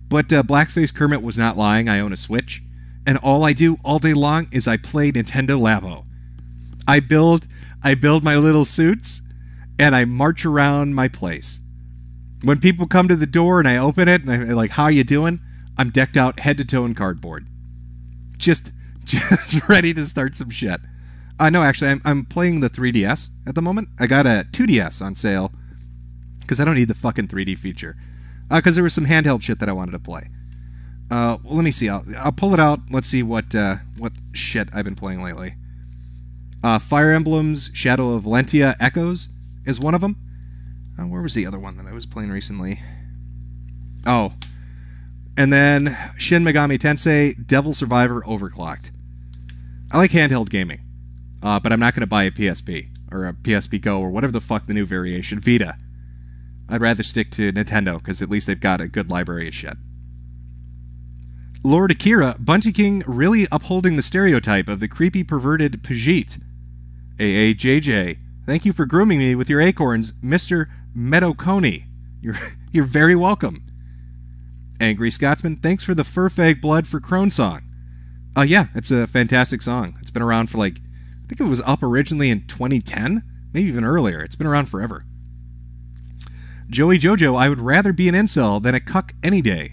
But uh, Blackface Kermit was not lying. I own a Switch. And all I do all day long is I play Nintendo Labo. I build I build my little suits and I march around my place. When people come to the door and I open it and I'm like, how you doing? I'm decked out head to toe in cardboard. Just just ready to start some shit. Uh, no, actually, I'm, I'm playing the 3DS at the moment. I got a 2DS on sale because I don't need the fucking 3D feature. Because uh, there was some handheld shit that I wanted to play. Uh, well, let me see. I'll, I'll pull it out. Let's see what uh, what shit I've been playing lately. Uh, Fire Emblems Shadow of Valentia Echoes is one of them. Uh, where was the other one that I was playing recently? Oh. And then Shin Megami Tensei Devil Survivor Overclocked. I like handheld gaming, uh, but I'm not going to buy a PSP or a PSP Go or whatever the fuck the new variation, Vita. I'd rather stick to Nintendo because at least they've got a good library of shit. Lord Akira, Bunty King really upholding the stereotype of the creepy perverted Pajit. AAJJ, thank you for grooming me with your acorns, Mr. Meadowconey. You're, you're very welcome. Angry Scotsman, thanks for the Furfag Blood for Crone song. Uh, yeah, it's a fantastic song. It's been around for like, I think it was up originally in 2010, maybe even earlier. It's been around forever. Joey Jojo, I would rather be an incel than a cuck any day.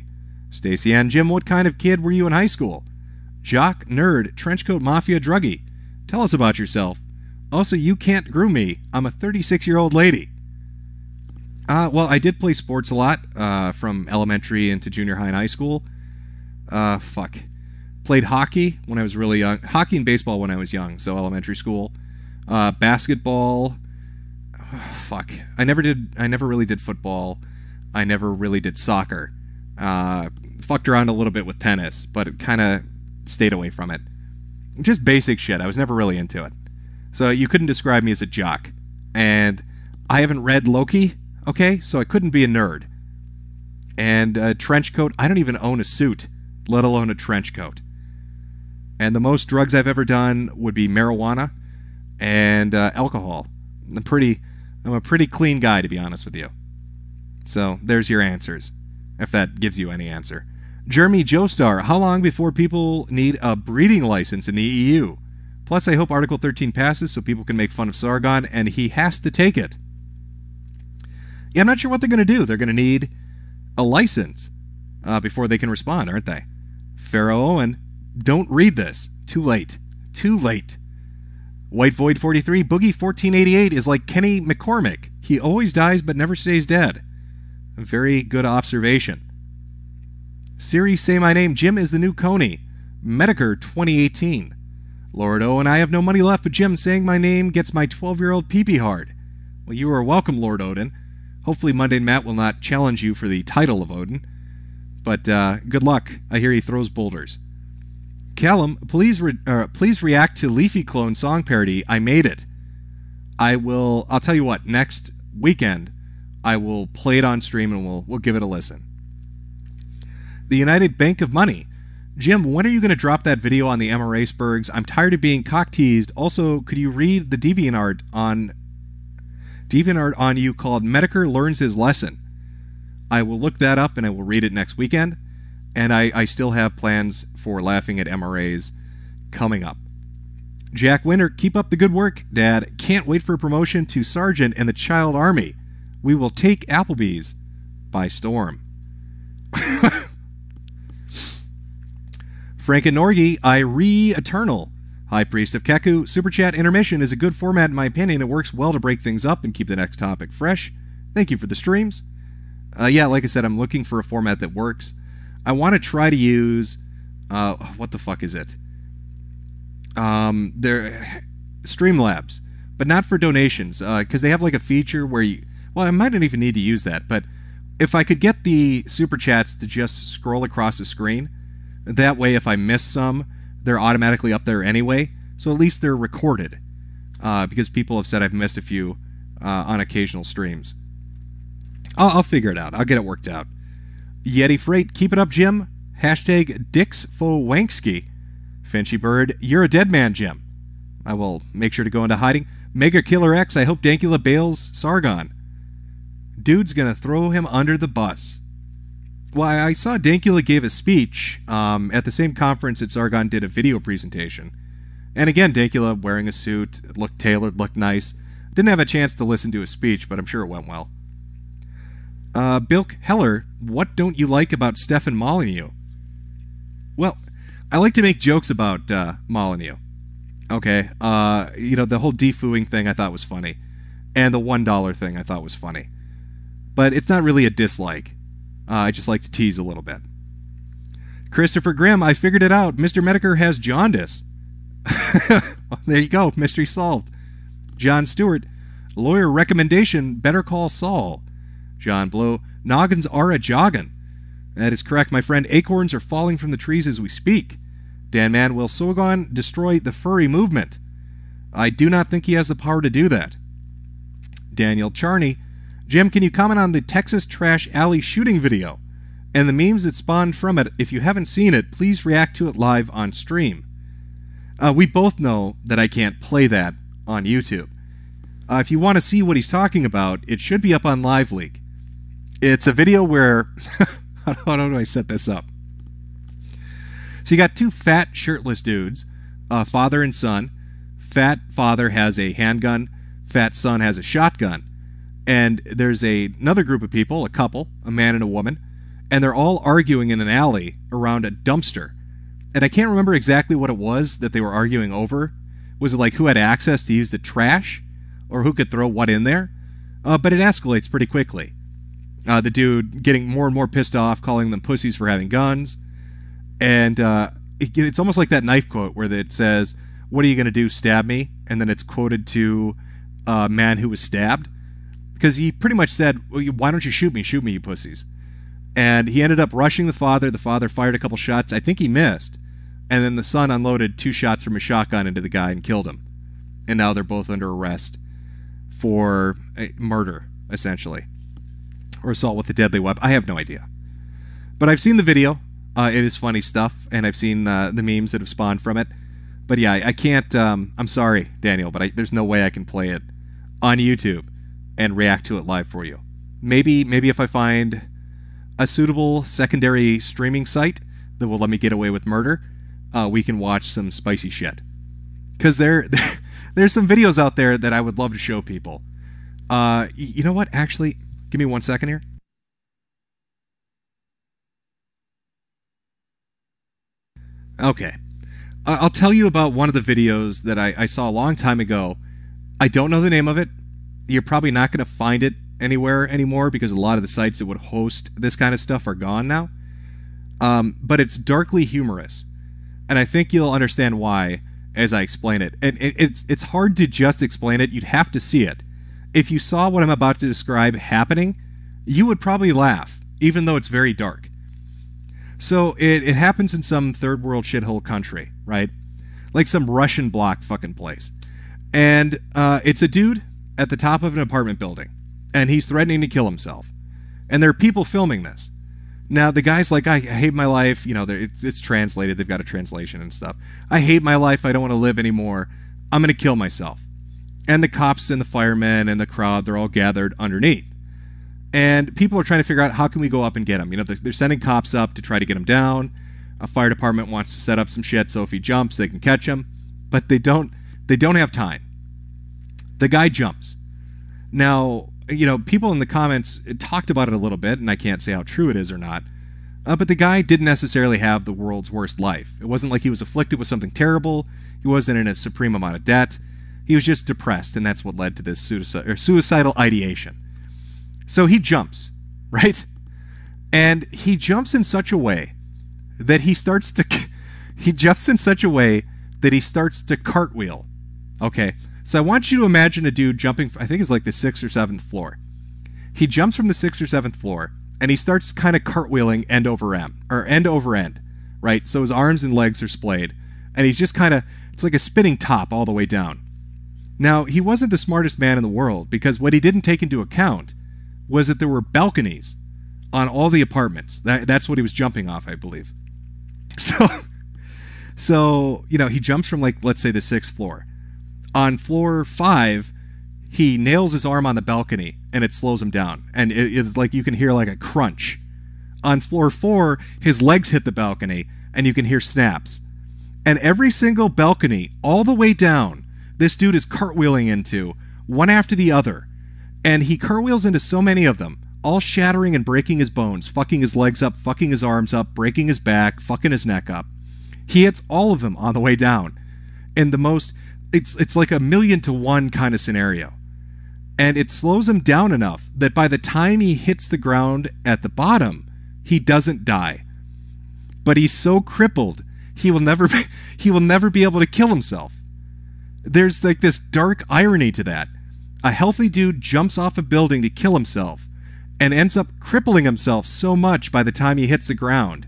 Stacy Ann Jim, what kind of kid were you in high school? Jock, nerd, trenchcoat mafia druggie. Tell us about yourself. Also, you can't groom me. I'm a 36 year old lady. Uh, well, I did play sports a lot uh, from elementary into junior high and high school. Uh, fuck. Played hockey when I was really young. Hockey and baseball when I was young, so elementary school. Uh, basketball. fuck. I never did. I never really did football. I never really did soccer. Uh, fucked around a little bit with tennis, but it kind of stayed away from it. Just basic shit. I was never really into it. So you couldn't describe me as a jock. And I haven't read Loki, okay? So I couldn't be a nerd. And a trench coat, I don't even own a suit, let alone a trench coat. And the most drugs I've ever done would be marijuana and uh, alcohol. I'm pretty, I'm a pretty clean guy, to be honest with you. So there's your answers if that gives you any answer. Jeremy Joestar, how long before people need a breeding license in the EU? Plus, I hope Article 13 passes so people can make fun of Sargon, and he has to take it. Yeah, I'm not sure what they're going to do. They're going to need a license uh, before they can respond, aren't they? Pharaoh Owen, don't read this. Too late. Too late. White Void 43, Boogie 1488 is like Kenny McCormick. He always dies but never stays dead. A very good observation. Siri, say my name. Jim is the new Coney. Medicare 2018. Lord O and I have no money left, but Jim saying my name gets my 12 year old peepee hard. Well, you are welcome, Lord Odin. Hopefully, Monday Matt will not challenge you for the title of Odin. But uh, good luck. I hear he throws boulders. Callum, please re- uh, please react to Leafy Clone song parody. I made it. I will. I'll tell you what. Next weekend, I will play it on stream and we'll we'll give it a listen. The United Bank of Money. Jim, when are you going to drop that video on the MRA Spurgs? I'm tired of being cock teased. Also, could you read the DeviantArt on DeviantArt on you called Medicare Learns His Lesson? I will look that up and I will read it next weekend. And I, I still have plans for laughing at MRAs coming up. Jack Winter, keep up the good work, Dad. Can't wait for a promotion to Sergeant in the Child Army. We will take Applebee's by storm. Frankenorgi, I re Eternal. High Priest of Keku, Super Chat Intermission is a good format in my opinion. It works well to break things up and keep the next topic fresh. Thank you for the streams. Uh, yeah, like I said, I'm looking for a format that works. I want to try to use, uh, what the fuck is it? Um, they're Streamlabs, but not for donations, because they have like a feature where you, well, I might not even need to use that, but if I could get the super chats to just scroll across the screen, that way if I miss some, they're automatically up there anyway, so at least they're recorded, uh, because people have said I've missed a few uh, on occasional streams. I'll, I'll figure it out. I'll get it worked out. Yeti Freight, keep it up, Jim. Hashtag Dix. Finchy Bird, you're a dead man, Jim. I will make sure to go into hiding. Mega Killer X, I hope Dankula bails Sargon. Dude's gonna throw him under the bus. Well, I saw Dankula gave a speech um, at the same conference that Sargon did a video presentation. And again, Dankula wearing a suit, looked tailored, looked nice. Didn't have a chance to listen to his speech, but I'm sure it went well. Uh, Bilk Heller, what don't you like about Stefan Molyneux? Well, I like to make jokes about uh, Molyneux. Okay, uh, you know the whole defooing thing I thought was funny, and the one dollar thing I thought was funny, but it's not really a dislike. Uh, I just like to tease a little bit. Christopher Grimm, I figured it out. Mr. Medicare has jaundice. there you go, mystery solved. John Stewart, lawyer recommendation: better call Saul. John Blow, noggins are a joggin'. That is correct, my friend. Acorns are falling from the trees as we speak. Dan Man, will Sogon destroy the furry movement? I do not think he has the power to do that. Daniel Charney, Jim, can you comment on the Texas Trash Alley shooting video and the memes that spawned from it? If you haven't seen it, please react to it live on stream. Uh, we both know that I can't play that on YouTube. Uh, if you want to see what he's talking about, it should be up on Live Leak. It's a video where how do I set this up? So you got two fat shirtless dudes, uh, father and son. Fat father has a handgun. Fat son has a shotgun. And there's a, another group of people, a couple, a man and a woman, and they're all arguing in an alley around a dumpster. And I can't remember exactly what it was that they were arguing over. Was it like who had access to use the trash, or who could throw what in there? Uh, but it escalates pretty quickly. Uh, the dude getting more and more pissed off, calling them pussies for having guns. And uh, it, it's almost like that knife quote where it says, What are you going to do? Stab me? And then it's quoted to a man who was stabbed. Because he pretty much said, well, Why don't you shoot me? Shoot me, you pussies. And he ended up rushing the father. The father fired a couple shots. I think he missed. And then the son unloaded two shots from a shotgun into the guy and killed him. And now they're both under arrest for murder, essentially or assault with a deadly weapon. I have no idea. But I've seen the video. Uh, it is funny stuff, and I've seen uh, the memes that have spawned from it. But yeah, I, I can't. Um, I'm sorry, Daniel, but I, there's no way I can play it on YouTube and react to it live for you. Maybe, maybe if I find a suitable secondary streaming site that will let me get away with murder, uh, we can watch some spicy shit. Because there, there's some videos out there that I would love to show people. Uh, you know what? Actually, Give me one second here. Okay. I'll tell you about one of the videos that I, I, saw a long time ago. I don't know the name of it. You're probably not going to find it anywhere anymore because a lot of the sites that would host this kind of stuff are gone now. Um, but it's darkly humorous. And I think you'll understand why as I explain it. And it, it's, it's hard to just explain it, you'd have to see it if you saw what I'm about to describe happening, you would probably laugh, even though it's very dark. So it, it happens in some third world shithole country, right? Like some Russian block fucking place. And uh, it's a dude at the top of an apartment building, and he's threatening to kill himself. And there are people filming this. Now the guy's like, I hate my life. You know, it's, it's translated. They've got a translation and stuff. I hate my life. I don't want to live anymore. I'm gonna kill myself. And the cops and the firemen and the crowd, they're all gathered underneath. And people are trying to figure out how can we go up and get him. You know, they're, they're sending cops up to try to get him down. A fire department wants to set up some shit so if he jumps, they can catch him. But they don't. They don't have time. The guy jumps. Now, you know, people in the comments talked about it a little bit, and I can't say how true it is or not. Uh, but the guy didn't necessarily have the world's worst life. It wasn't like he was afflicted with something terrible. He wasn't in a supreme amount of debt. He was just depressed, and that's what led to this suicide, suicidal ideation. So he jumps, right? And he jumps in such a way that he starts to he jumps in such a way that he starts to cartwheel. Okay. So I want you to imagine a dude jumping I think it's like the 6th or 7th floor. He jumps from the 6th or 7th floor and he starts kind of cartwheeling end over end or end over end, right? So his arms and legs are splayed and he's just kind of it's like a spinning top all the way down. Now, he wasn't the smartest man in the world because what he didn't take into account was that there were balconies on all the apartments. That, that's what he was jumping off, I believe. So, so you know, he jumps from like let's say the sixth floor. On floor five, he nails his arm on the balcony and it slows him down, and it's like you can hear like a crunch. On floor four, his legs hit the balcony and you can hear snaps. And every single balcony, all the way down, this dude is cartwheeling into one after the other. And he cartwheels into so many of them, all shattering and breaking his bones, fucking his legs up, fucking his arms up, breaking his back, fucking his neck up. He hits all of them on the way down. In the most it's it's like a million to one kind of scenario. And it slows him down enough that by the time he hits the ground at the bottom, he doesn't die. But he's so crippled, he will never be, he will never be able to kill himself. There's like this dark irony to that. A healthy dude jumps off a building to kill himself and ends up crippling himself so much by the time he hits the ground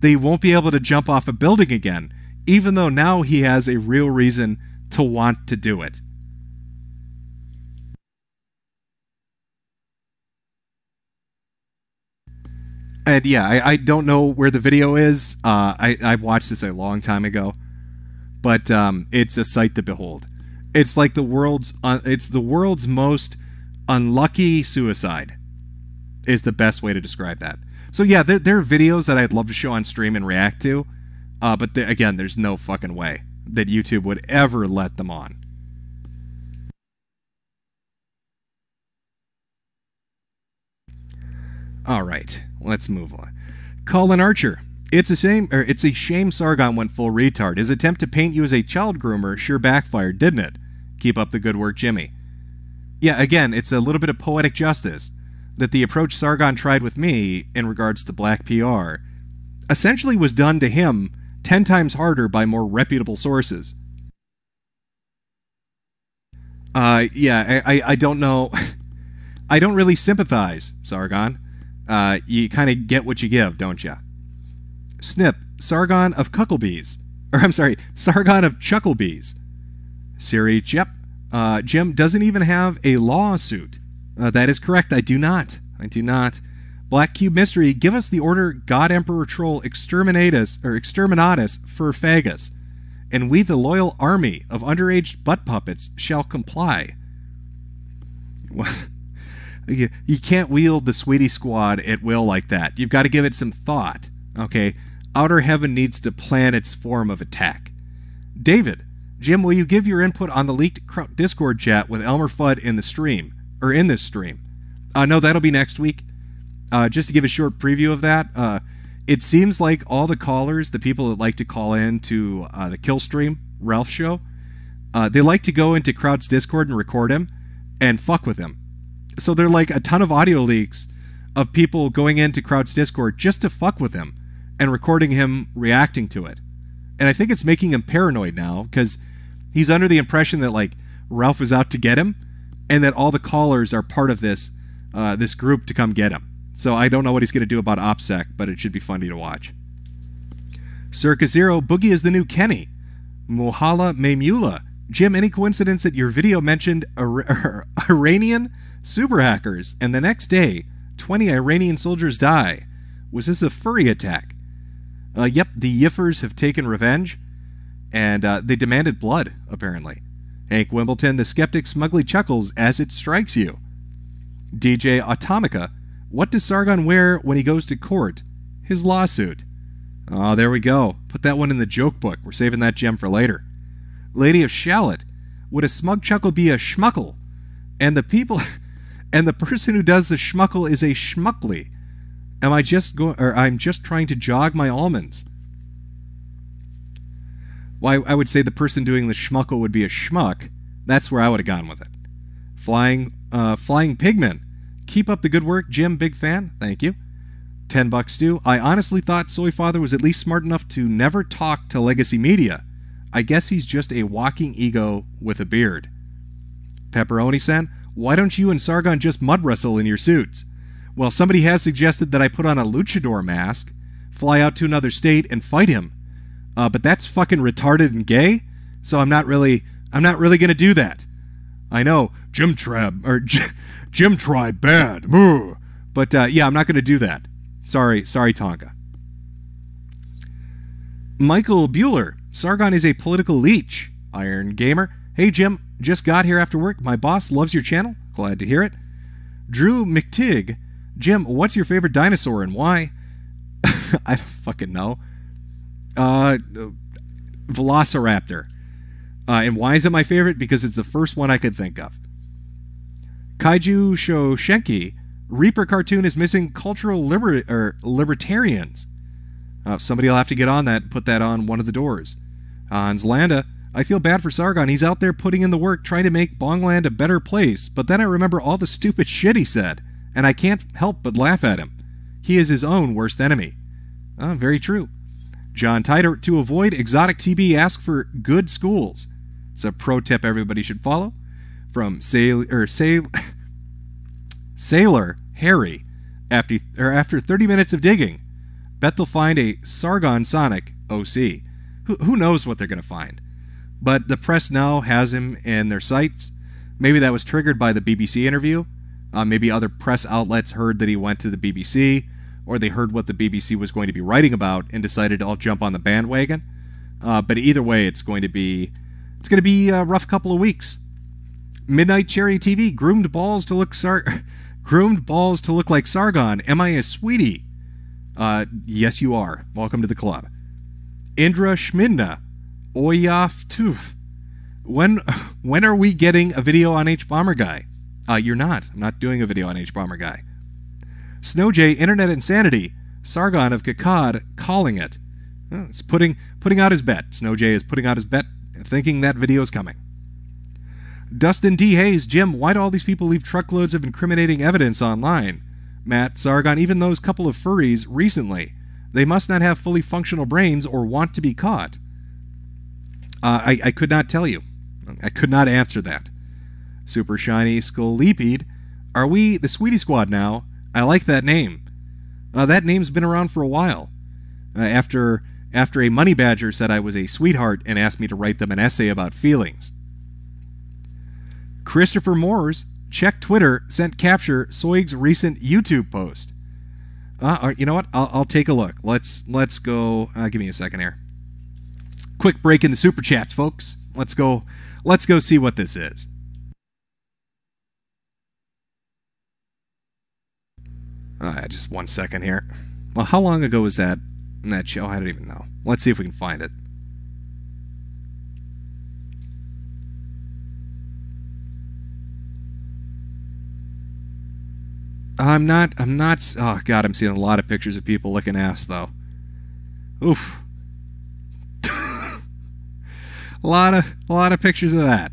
that he won't be able to jump off a building again, even though now he has a real reason to want to do it. And yeah, I, I don't know where the video is. Uh, I, I watched this a long time ago, but um, it's a sight to behold. It's like the world's uh, it's the world's most unlucky suicide is the best way to describe that. So yeah, there, there are videos that I'd love to show on stream and react to, uh, but the, again, there's no fucking way that YouTube would ever let them on. All right, let's move on. Colin Archer. It's a shame, or it's a shame Sargon went full retard. His attempt to paint you as a child groomer sure backfired, didn't it? Keep up the good work, Jimmy. Yeah, again, it's a little bit of poetic justice that the approach Sargon tried with me in regards to black PR essentially was done to him 10 times harder by more reputable sources. Uh, yeah, I, I, I don't know. I don't really sympathize, Sargon. Uh, you kind of get what you give, don't you? Snip, Sargon of Cucklebees. Or, I'm sorry, Sargon of Chucklebees. Siri, yep. Uh, Jim doesn't even have a lawsuit. Uh, that is correct. I do not. I do not. Black Cube Mystery, give us the order God Emperor Troll exterminatus or exterminatus for Fagus, and we, the loyal army of underage butt puppets, shall comply. you, you can't wield the Sweetie Squad at will like that. You've got to give it some thought. Okay, Outer Heaven needs to plan its form of attack. David, Jim, will you give your input on the leaked Discord chat with Elmer Fudd in the stream or in this stream? Uh, no, that'll be next week. Uh, just to give a short preview of that, uh, it seems like all the callers, the people that like to call in to uh, the Kill Stream Ralph show, uh, they like to go into Kraut's Discord and record him and fuck with him. So there are like a ton of audio leaks of people going into Kraut's Discord just to fuck with him and recording him reacting to it. And I think it's making him paranoid now because he's under the impression that like Ralph is out to get him and that all the callers are part of this uh, this group to come get him. So I don't know what he's going to do about OPSEC, but it should be funny to watch. Circa Zero, Boogie is the new Kenny. Mohala Maymula. Jim, any coincidence that your video mentioned Ar- Iranian super hackers and the next day 20 Iranian soldiers die? Was this a furry attack? Uh, yep, the Yiffers have taken revenge, and uh, they demanded blood, apparently. Hank Wimbledon, the skeptic, smugly chuckles as it strikes you. DJ Atomica, what does Sargon wear when he goes to court? His lawsuit. Oh, there we go. Put that one in the joke book. We're saving that gem for later. Lady of Shallot, would a smug chuckle be a schmuckle? And the people, and the person who does the schmuckle is a schmuckly. Am I just going, or I'm just trying to jog my almonds? Why, I would say the person doing the schmuckle would be a schmuck. That's where I would have gone with it. Flying, uh, flying pigman. Keep up the good work, Jim. Big fan. Thank you. 10 bucks due. I honestly thought Soy Father was at least smart enough to never talk to Legacy Media. I guess he's just a walking ego with a beard. Pepperoni San, why don't you and Sargon just mud wrestle in your suits? Well, somebody has suggested that I put on a luchador mask, fly out to another state, and fight him. Uh, but that's fucking retarded and gay, so I'm not really, I'm not really gonna do that. I know, Jim Trab, or Jim Tribe bad, but uh, yeah, I'm not gonna do that. Sorry, sorry, Tonka. Michael Bueller, Sargon is a political leech. Iron Gamer, hey Jim, just got here after work. My boss loves your channel. Glad to hear it. Drew McTig, Jim, what's your favorite dinosaur and why? I fucking know. Uh, Velociraptor. Uh, and why is it my favorite? Because it's the first one I could think of. Kaiju Shoshenki, Reaper cartoon is missing cultural liber- or libertarians. Uh, somebody will have to get on that and put that on one of the doors. Hans Landa, I feel bad for Sargon. He's out there putting in the work trying to make Bongland a better place, but then I remember all the stupid shit he said, and I can't help but laugh at him. He is his own worst enemy. Uh, very true. John Titer, to avoid exotic TB, ask for good schools. It's a pro tip everybody should follow. From Sail or Sail Sailor Harry, after or after 30 minutes of digging, bet they'll find a Sargon Sonic OC. Who, who knows what they're going to find? But the press now has him in their sights. Maybe that was triggered by the BBC interview. Uh, maybe other press outlets heard that he went to the BBC, or they heard what the BBC was going to be writing about and decided to all jump on the bandwagon. Uh, but either way, it's going to be it's going to be a rough couple of weeks. Midnight Cherry TV groomed balls to look Sar- groomed balls to look like Sargon. Am I a sweetie? Uh, yes, you are. Welcome to the club. Indra Schmidna, Oyaf Tooth. When when are we getting a video on Hbomberguy? Uh, you're not. I'm not doing a video on Hbomberguy. Snowjay Internet Insanity, Sargon of Kakad calling it. Uh, it's putting putting out his bet. Snowjay is putting out his bet, thinking that video is coming. Dustin D. Hayes, Jim, why do all these people leave truckloads of incriminating evidence online? Matt, Sargon, even those couple of furries recently. They must not have fully functional brains or want to be caught. Uh, I, I could not tell you. I could not answer that. Super Shiny Scolepede, are we the Sweetie Squad now? I like that name. Uh, that name's been around for a while. Uh, after after a money badger said I was a sweetheart and asked me to write them an essay about feelings. Christopher Moores, check Twitter, sent capture Soig's recent YouTube post. Uh, you know what? I'll, I'll take a look. Let's let's go. Uh, give me a second here. Quick break in the super chats, folks. Let's go. Let's go see what this is. Uh, just one second here. Well, how long ago was that that show? I don't even know. Let's see if we can find it. I'm not. I'm not. Oh God, I'm seeing a lot of pictures of people looking ass though. Oof. a lot of a lot of pictures of that.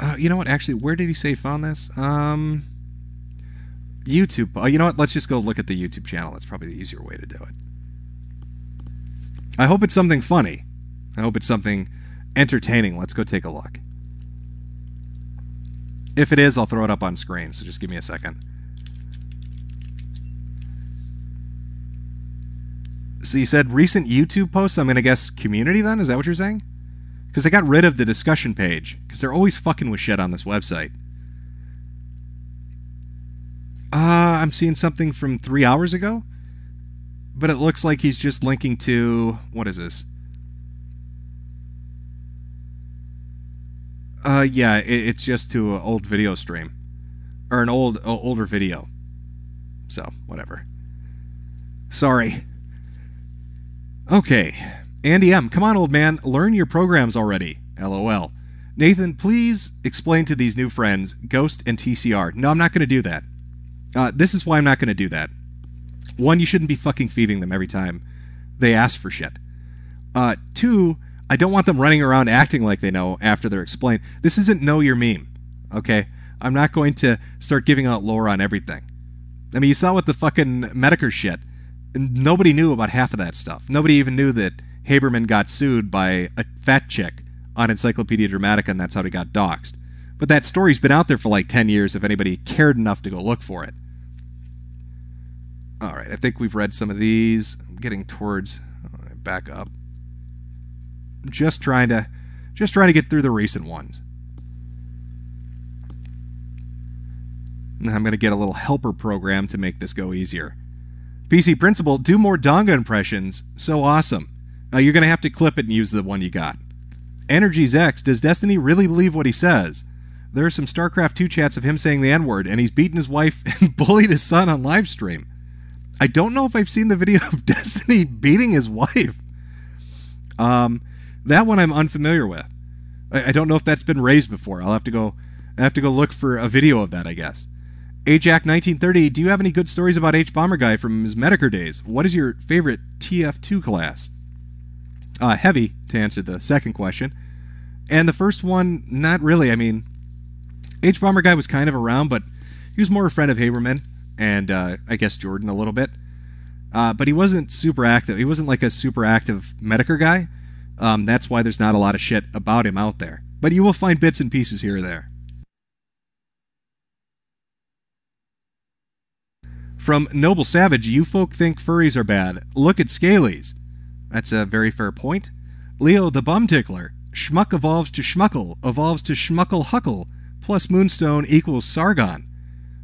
Uh, you know what? Actually, where did he say he found this? Um, YouTube. Oh, you know what? Let's just go look at the YouTube channel. That's probably the easier way to do it. I hope it's something funny. I hope it's something entertaining. Let's go take a look. If it is, I'll throw it up on screen, so just give me a second. So you said recent YouTube posts? I'm going to guess community then? Is that what you're saying? Because they got rid of the discussion page, because they're always fucking with shit on this website. Uh, I'm seeing something from three hours ago, but it looks like he's just linking to what is this? Uh, yeah, it, it's just to an old video stream or an old o- older video. So whatever. Sorry. Okay, Andy M, come on, old man, learn your programs already. LOL. Nathan, please explain to these new friends Ghost and TCR. No, I'm not going to do that. Uh, this is why I'm not going to do that. One, you shouldn't be fucking feeding them every time they ask for shit. Uh, two, I don't want them running around acting like they know after they're explained. This isn't know your meme, okay? I'm not going to start giving out lore on everything. I mean, you saw with the fucking Medicare shit. Nobody knew about half of that stuff. Nobody even knew that Haberman got sued by a fat chick on Encyclopedia Dramatica, and that's how he got doxxed. But that story's been out there for like 10 years if anybody cared enough to go look for it. All right, I think we've read some of these. I'm getting towards uh, back up. Just trying to just trying to get through the recent ones. I'm going to get a little helper program to make this go easier. PC Principal, do more Donga impressions. So awesome. Now you're going to have to clip it and use the one you got. Energy's X, does Destiny really believe what he says? There are some StarCraft 2 chats of him saying the N word, and he's beaten his wife and bullied his son on live stream. I don't know if I've seen the video of Destiny beating his wife. Um, that one I'm unfamiliar with. I, I don't know if that's been raised before. I'll have to go. I have to go look for a video of that. I guess. Ajax 1930. Do you have any good stories about Hbomberguy from his Medicare days? What is your favorite TF2 class? Uh, heavy to answer the second question, and the first one, not really. I mean, Hbomberguy was kind of around, but he was more a friend of Haberman and uh, I guess Jordan a little bit. Uh, but he wasn't super active. He wasn't like a super active Medicare guy. Um, that's why there's not a lot of shit about him out there. But you will find bits and pieces here or there. From Noble Savage, you folk think furries are bad. Look at Scalies. That's a very fair point. Leo the Bum Tickler. Schmuck evolves to Schmuckle, evolves to Schmuckle Huckle, plus Moonstone equals Sargon.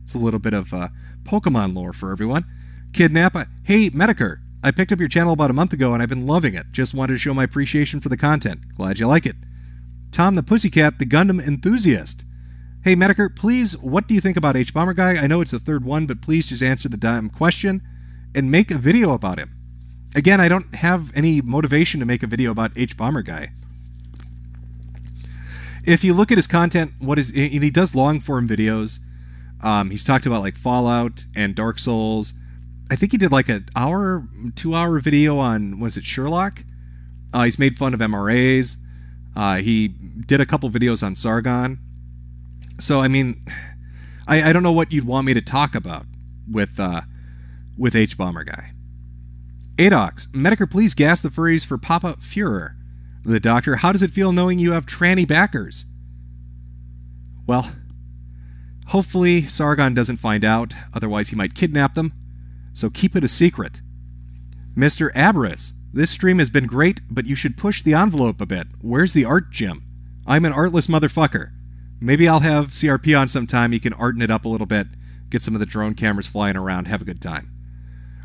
It's a little bit of uh, Pokemon lore for everyone. Kidnappa. Hey, Metokur. I picked up your channel about a month ago and I've been loving it. Just wanted to show my appreciation for the content. Glad you like it. Tom the Pussycat, the Gundam enthusiast. Hey, Metokur, please, what do you think about Hbomberguy? I know it's the third one, but please just answer the damn question and make a video about him. Again, I don't have any motivation to make a video about Hbomberguy. If you look at his content, what is and he does long form videos. Um, he's talked about like Fallout and Dark Souls. I think he did like an hour, two hour video on was it Sherlock? Uh, he's made fun of MRAs. Uh, he did a couple videos on Sargon. So I mean, I, I don't know what you'd want me to talk about with uh, with Hbomberguy. Adox, Metokur, please gas the furries for Papa Fuhrer. The doctor, how does it feel knowing you have tranny backers? Well, hopefully Sargon doesn't find out, otherwise he might kidnap them. So keep it a secret. Mr. Aberus, this stream has been great, but you should push the envelope a bit. Where's the art gym? I'm an artless motherfucker. Maybe I'll have CRP on sometime. You can arten it up a little bit, get some of the drone cameras flying around, have a good time.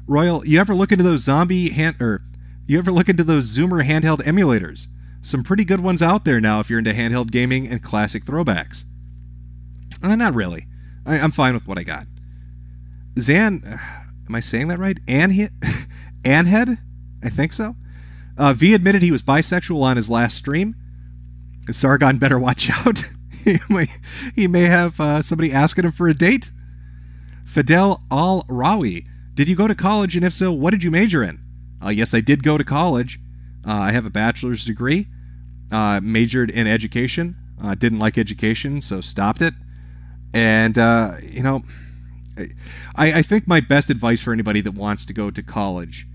Royal, you ever look into those zombie hand or you ever look into those Zoomer handheld emulators? Some pretty good ones out there now if you're into handheld gaming and classic throwbacks. Uh, not really. I, am fine with what I got. Zan, am I saying that right? Anhe- Anhead? I think so. Uh, v admitted he was bisexual on his last stream. Sargon better watch out. he, may, he may have uh, somebody asking him for a date. Fidel Al Rawi. Did you go to college, and if so, what did you major in? Uh, yes, I did go to college. Uh, I have a bachelor's degree. Uh, majored in education. Uh, didn't like education, so stopped it. And, you know, I, I, think my best advice for anybody that wants to go to college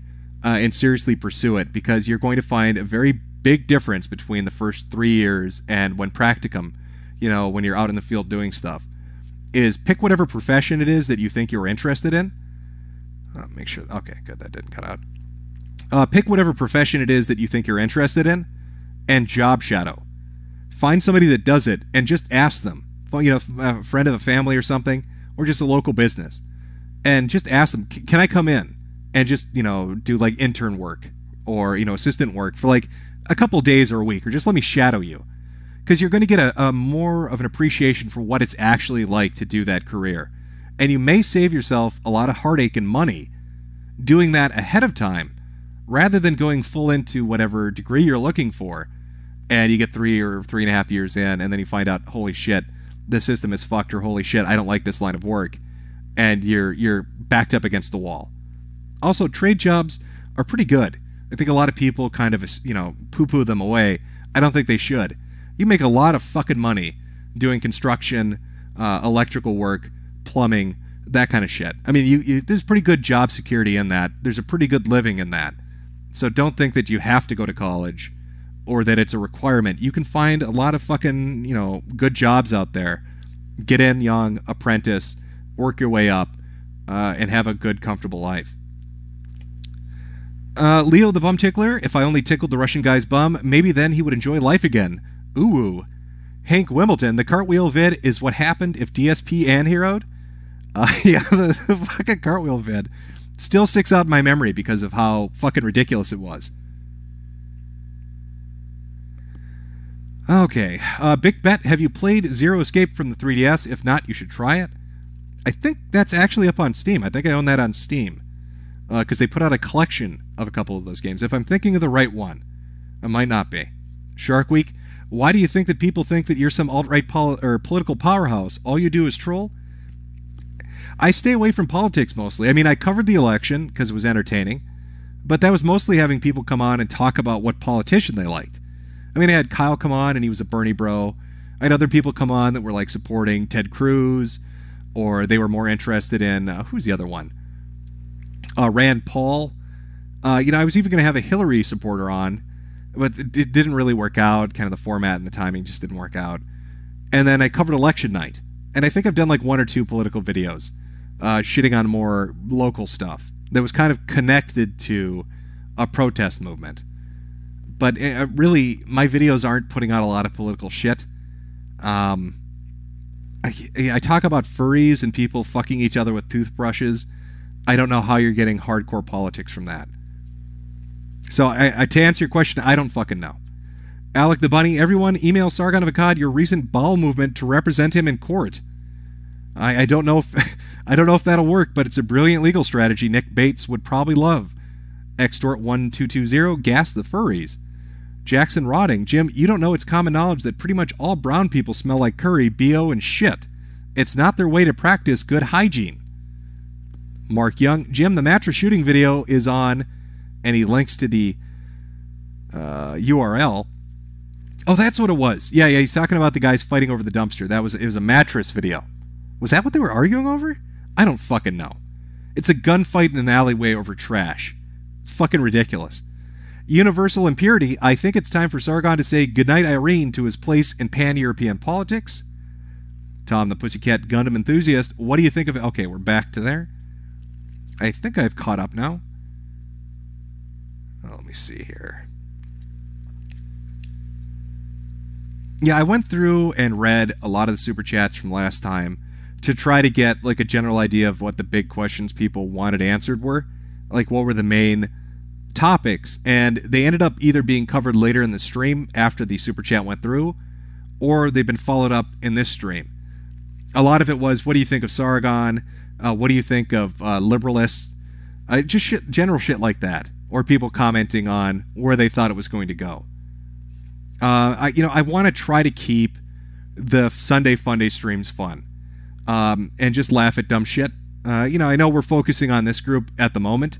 uh, and seriously pursue it, because you're going to find a very big difference between the first three years and when practicum, you know, when you're out in the field doing stuff, is pick whatever profession it is that you think you're interested in. Uh, make sure. Okay, good. That didn't cut out. Uh, pick whatever profession it is that you think you're interested in, and job shadow. Find somebody that does it, and just ask them. You know, a friend of a family or something, or just a local business. and just ask them, can I come in and just, you know, do like intern work or, you know, assistant work for like a couple days or a week or just let me shadow you? Because you're going to get a, a more of an appreciation for what it's actually like to do that career. And you may save yourself a lot of heartache and money doing that ahead of time rather than going full into whatever degree you're looking for and you get three or three and a half years in and then you find out holy shit the system is fucked or holy shit i don't like this line of work. And you're you're backed up against the wall. Also trade jobs are pretty good. I think a lot of people kind of you know poo-poo them away. I don't think they should. You make a lot of fucking money doing construction uh, electrical work plumbing that kind of shit. I mean you, you there's pretty good job security in that. There's a pretty good living in that. So don't think that you have to go to college or that it's a requirement. You can find a lot of fucking, you know, good jobs out there. Get in young, apprentice, work your way up, uh, and have a good, comfortable life. Uh, Leo the bum tickler, if I only tickled the Russian guy's bum, maybe then he would enjoy life again. Ooh. Hank Wimbledon, the cartwheel vid is what happened if DSP and heroed. Uh, yeah, the, the fucking cartwheel vid still sticks out in my memory because of how fucking ridiculous it was. Okay, uh, Big Bet, have you played Zero Escape from the 3DS? If not, you should try it. I think that's actually up on Steam. I think I own that on Steam because they put out a collection of a couple of those games. If I'm thinking of the right one, I might not be. Shark Week, why do you think that people think that you're some alt-right pol- or political powerhouse? All you do is troll. I stay away from politics mostly. I mean, I covered the election because it was entertaining, but that was mostly having people come on and talk about what politician they liked. I mean, I had Kyle come on and he was a Bernie bro. I had other people come on that were like supporting Ted Cruz, or they were more interested in uh, who's the other one? Uh, Rand Paul. Uh, you know, I was even going to have a Hillary supporter on, but it, it didn't really work out. Kind of the format and the timing just didn't work out. And then I covered election night, and I think I've done like one or two political videos, uh, shitting on more local stuff that was kind of connected to a protest movement but uh, really my videos aren't putting out a lot of political shit. Um, I, I talk about furries and people fucking each other with toothbrushes. I don't know how you're getting hardcore politics from that. So I, I, to answer your question i don't fucking know. Alec the bunny everyone email sargon of akkad your recent bowel movement to represent him in court. I, I don't know if i don't know if that'll work but it's a brilliant legal strategy nick bates would probably love. Extort 1220 gas the furries Jackson Rotting, Jim, you don't know it's common knowledge that pretty much all brown people smell like curry, BO, and shit. It's not their way to practice good hygiene. Mark Young, Jim, the mattress shooting video is on, and he links to the uh, URL. Oh, that's what it was. Yeah, yeah, he's talking about the guys fighting over the dumpster. That was it was a mattress video. Was that what they were arguing over? I don't fucking know. It's a gunfight in an alleyway over trash. It's fucking ridiculous. Universal impurity, I think it's time for Sargon to say goodnight, Irene, to his place in pan European politics. Tom, the Pussycat Gundam enthusiast, what do you think of it? Okay, we're back to there. I think I've caught up now. Oh, let me see here. Yeah, I went through and read a lot of the super chats from last time to try to get like a general idea of what the big questions people wanted answered were. Like what were the main topics, and they ended up either being covered later in the stream after the super chat went through, or they've been followed up in this stream. A lot of it was, what do you think of Sargon? Uh, what do you think of uh, liberalists? Uh, just shit, general shit like that, or people commenting on where they thought it was going to go. Uh, I, you know, I want to try to keep the Sunday Funday streams fun, um, and just laugh at dumb shit. Uh, you know, I know we're focusing on this group at the moment,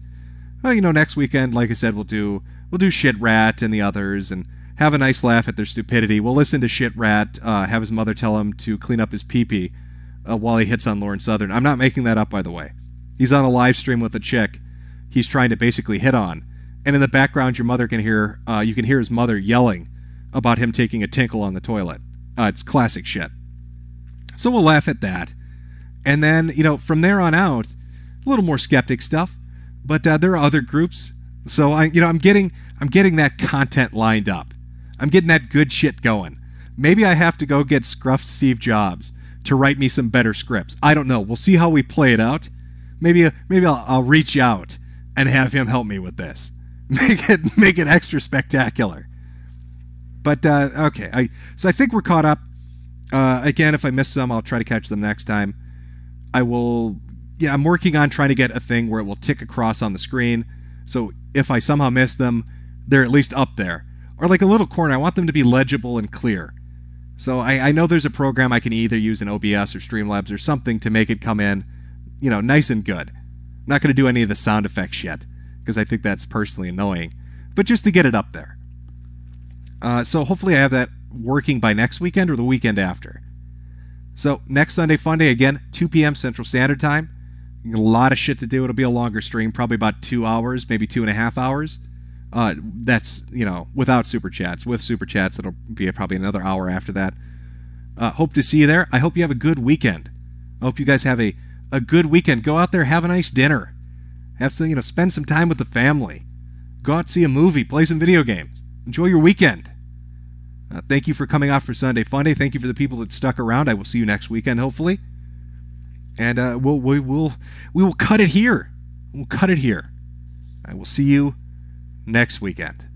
well, you know, next weekend, like I said, we'll do we'll do Shit Rat and the others, and have a nice laugh at their stupidity. We'll listen to Shit Rat uh, have his mother tell him to clean up his pee-pee uh, while he hits on Lauren Southern. I'm not making that up, by the way. He's on a live stream with a chick. He's trying to basically hit on, and in the background, your mother can hear uh, you can hear his mother yelling about him taking a tinkle on the toilet. Uh, it's classic shit. So we'll laugh at that, and then you know from there on out, a little more skeptic stuff but uh, there are other groups. So I, you know, I'm getting I'm getting that content lined up. I'm getting that good shit going. Maybe I have to go get Scruff Steve Jobs to write me some better scripts. I don't know. We'll see how we play it out. maybe maybe I'll, I'll reach out and have him help me with this. Make it make it extra spectacular. But uh, okay, I so I think we're caught up. Uh, again, if I miss some, I'll try to catch them next time. I will. Yeah, I'm working on trying to get a thing where it will tick across on the screen. So if I somehow miss them, they're at least up there, or like a little corner. I want them to be legible and clear. So I, I know there's a program I can either use in OBS or Streamlabs or something to make it come in, you know, nice and good. I'm not going to do any of the sound effects yet because I think that's personally annoying, but just to get it up there. Uh, so hopefully I have that working by next weekend or the weekend after. So next Sunday Fun again, 2 p.m. Central Standard Time. A lot of shit to do. It'll be a longer stream, probably about two hours, maybe two and a half hours. Uh, that's you know without super chats. With super chats, it'll be probably another hour after that. Uh, hope to see you there. I hope you have a good weekend. I hope you guys have a a good weekend. Go out there, have a nice dinner, have some you know spend some time with the family. Go out see a movie, play some video games. Enjoy your weekend. Uh, thank you for coming out for Sunday Funday. Thank you for the people that stuck around. I will see you next weekend, hopefully. And uh, we'll, we will we will cut it here. We'll cut it here. I will see you next weekend.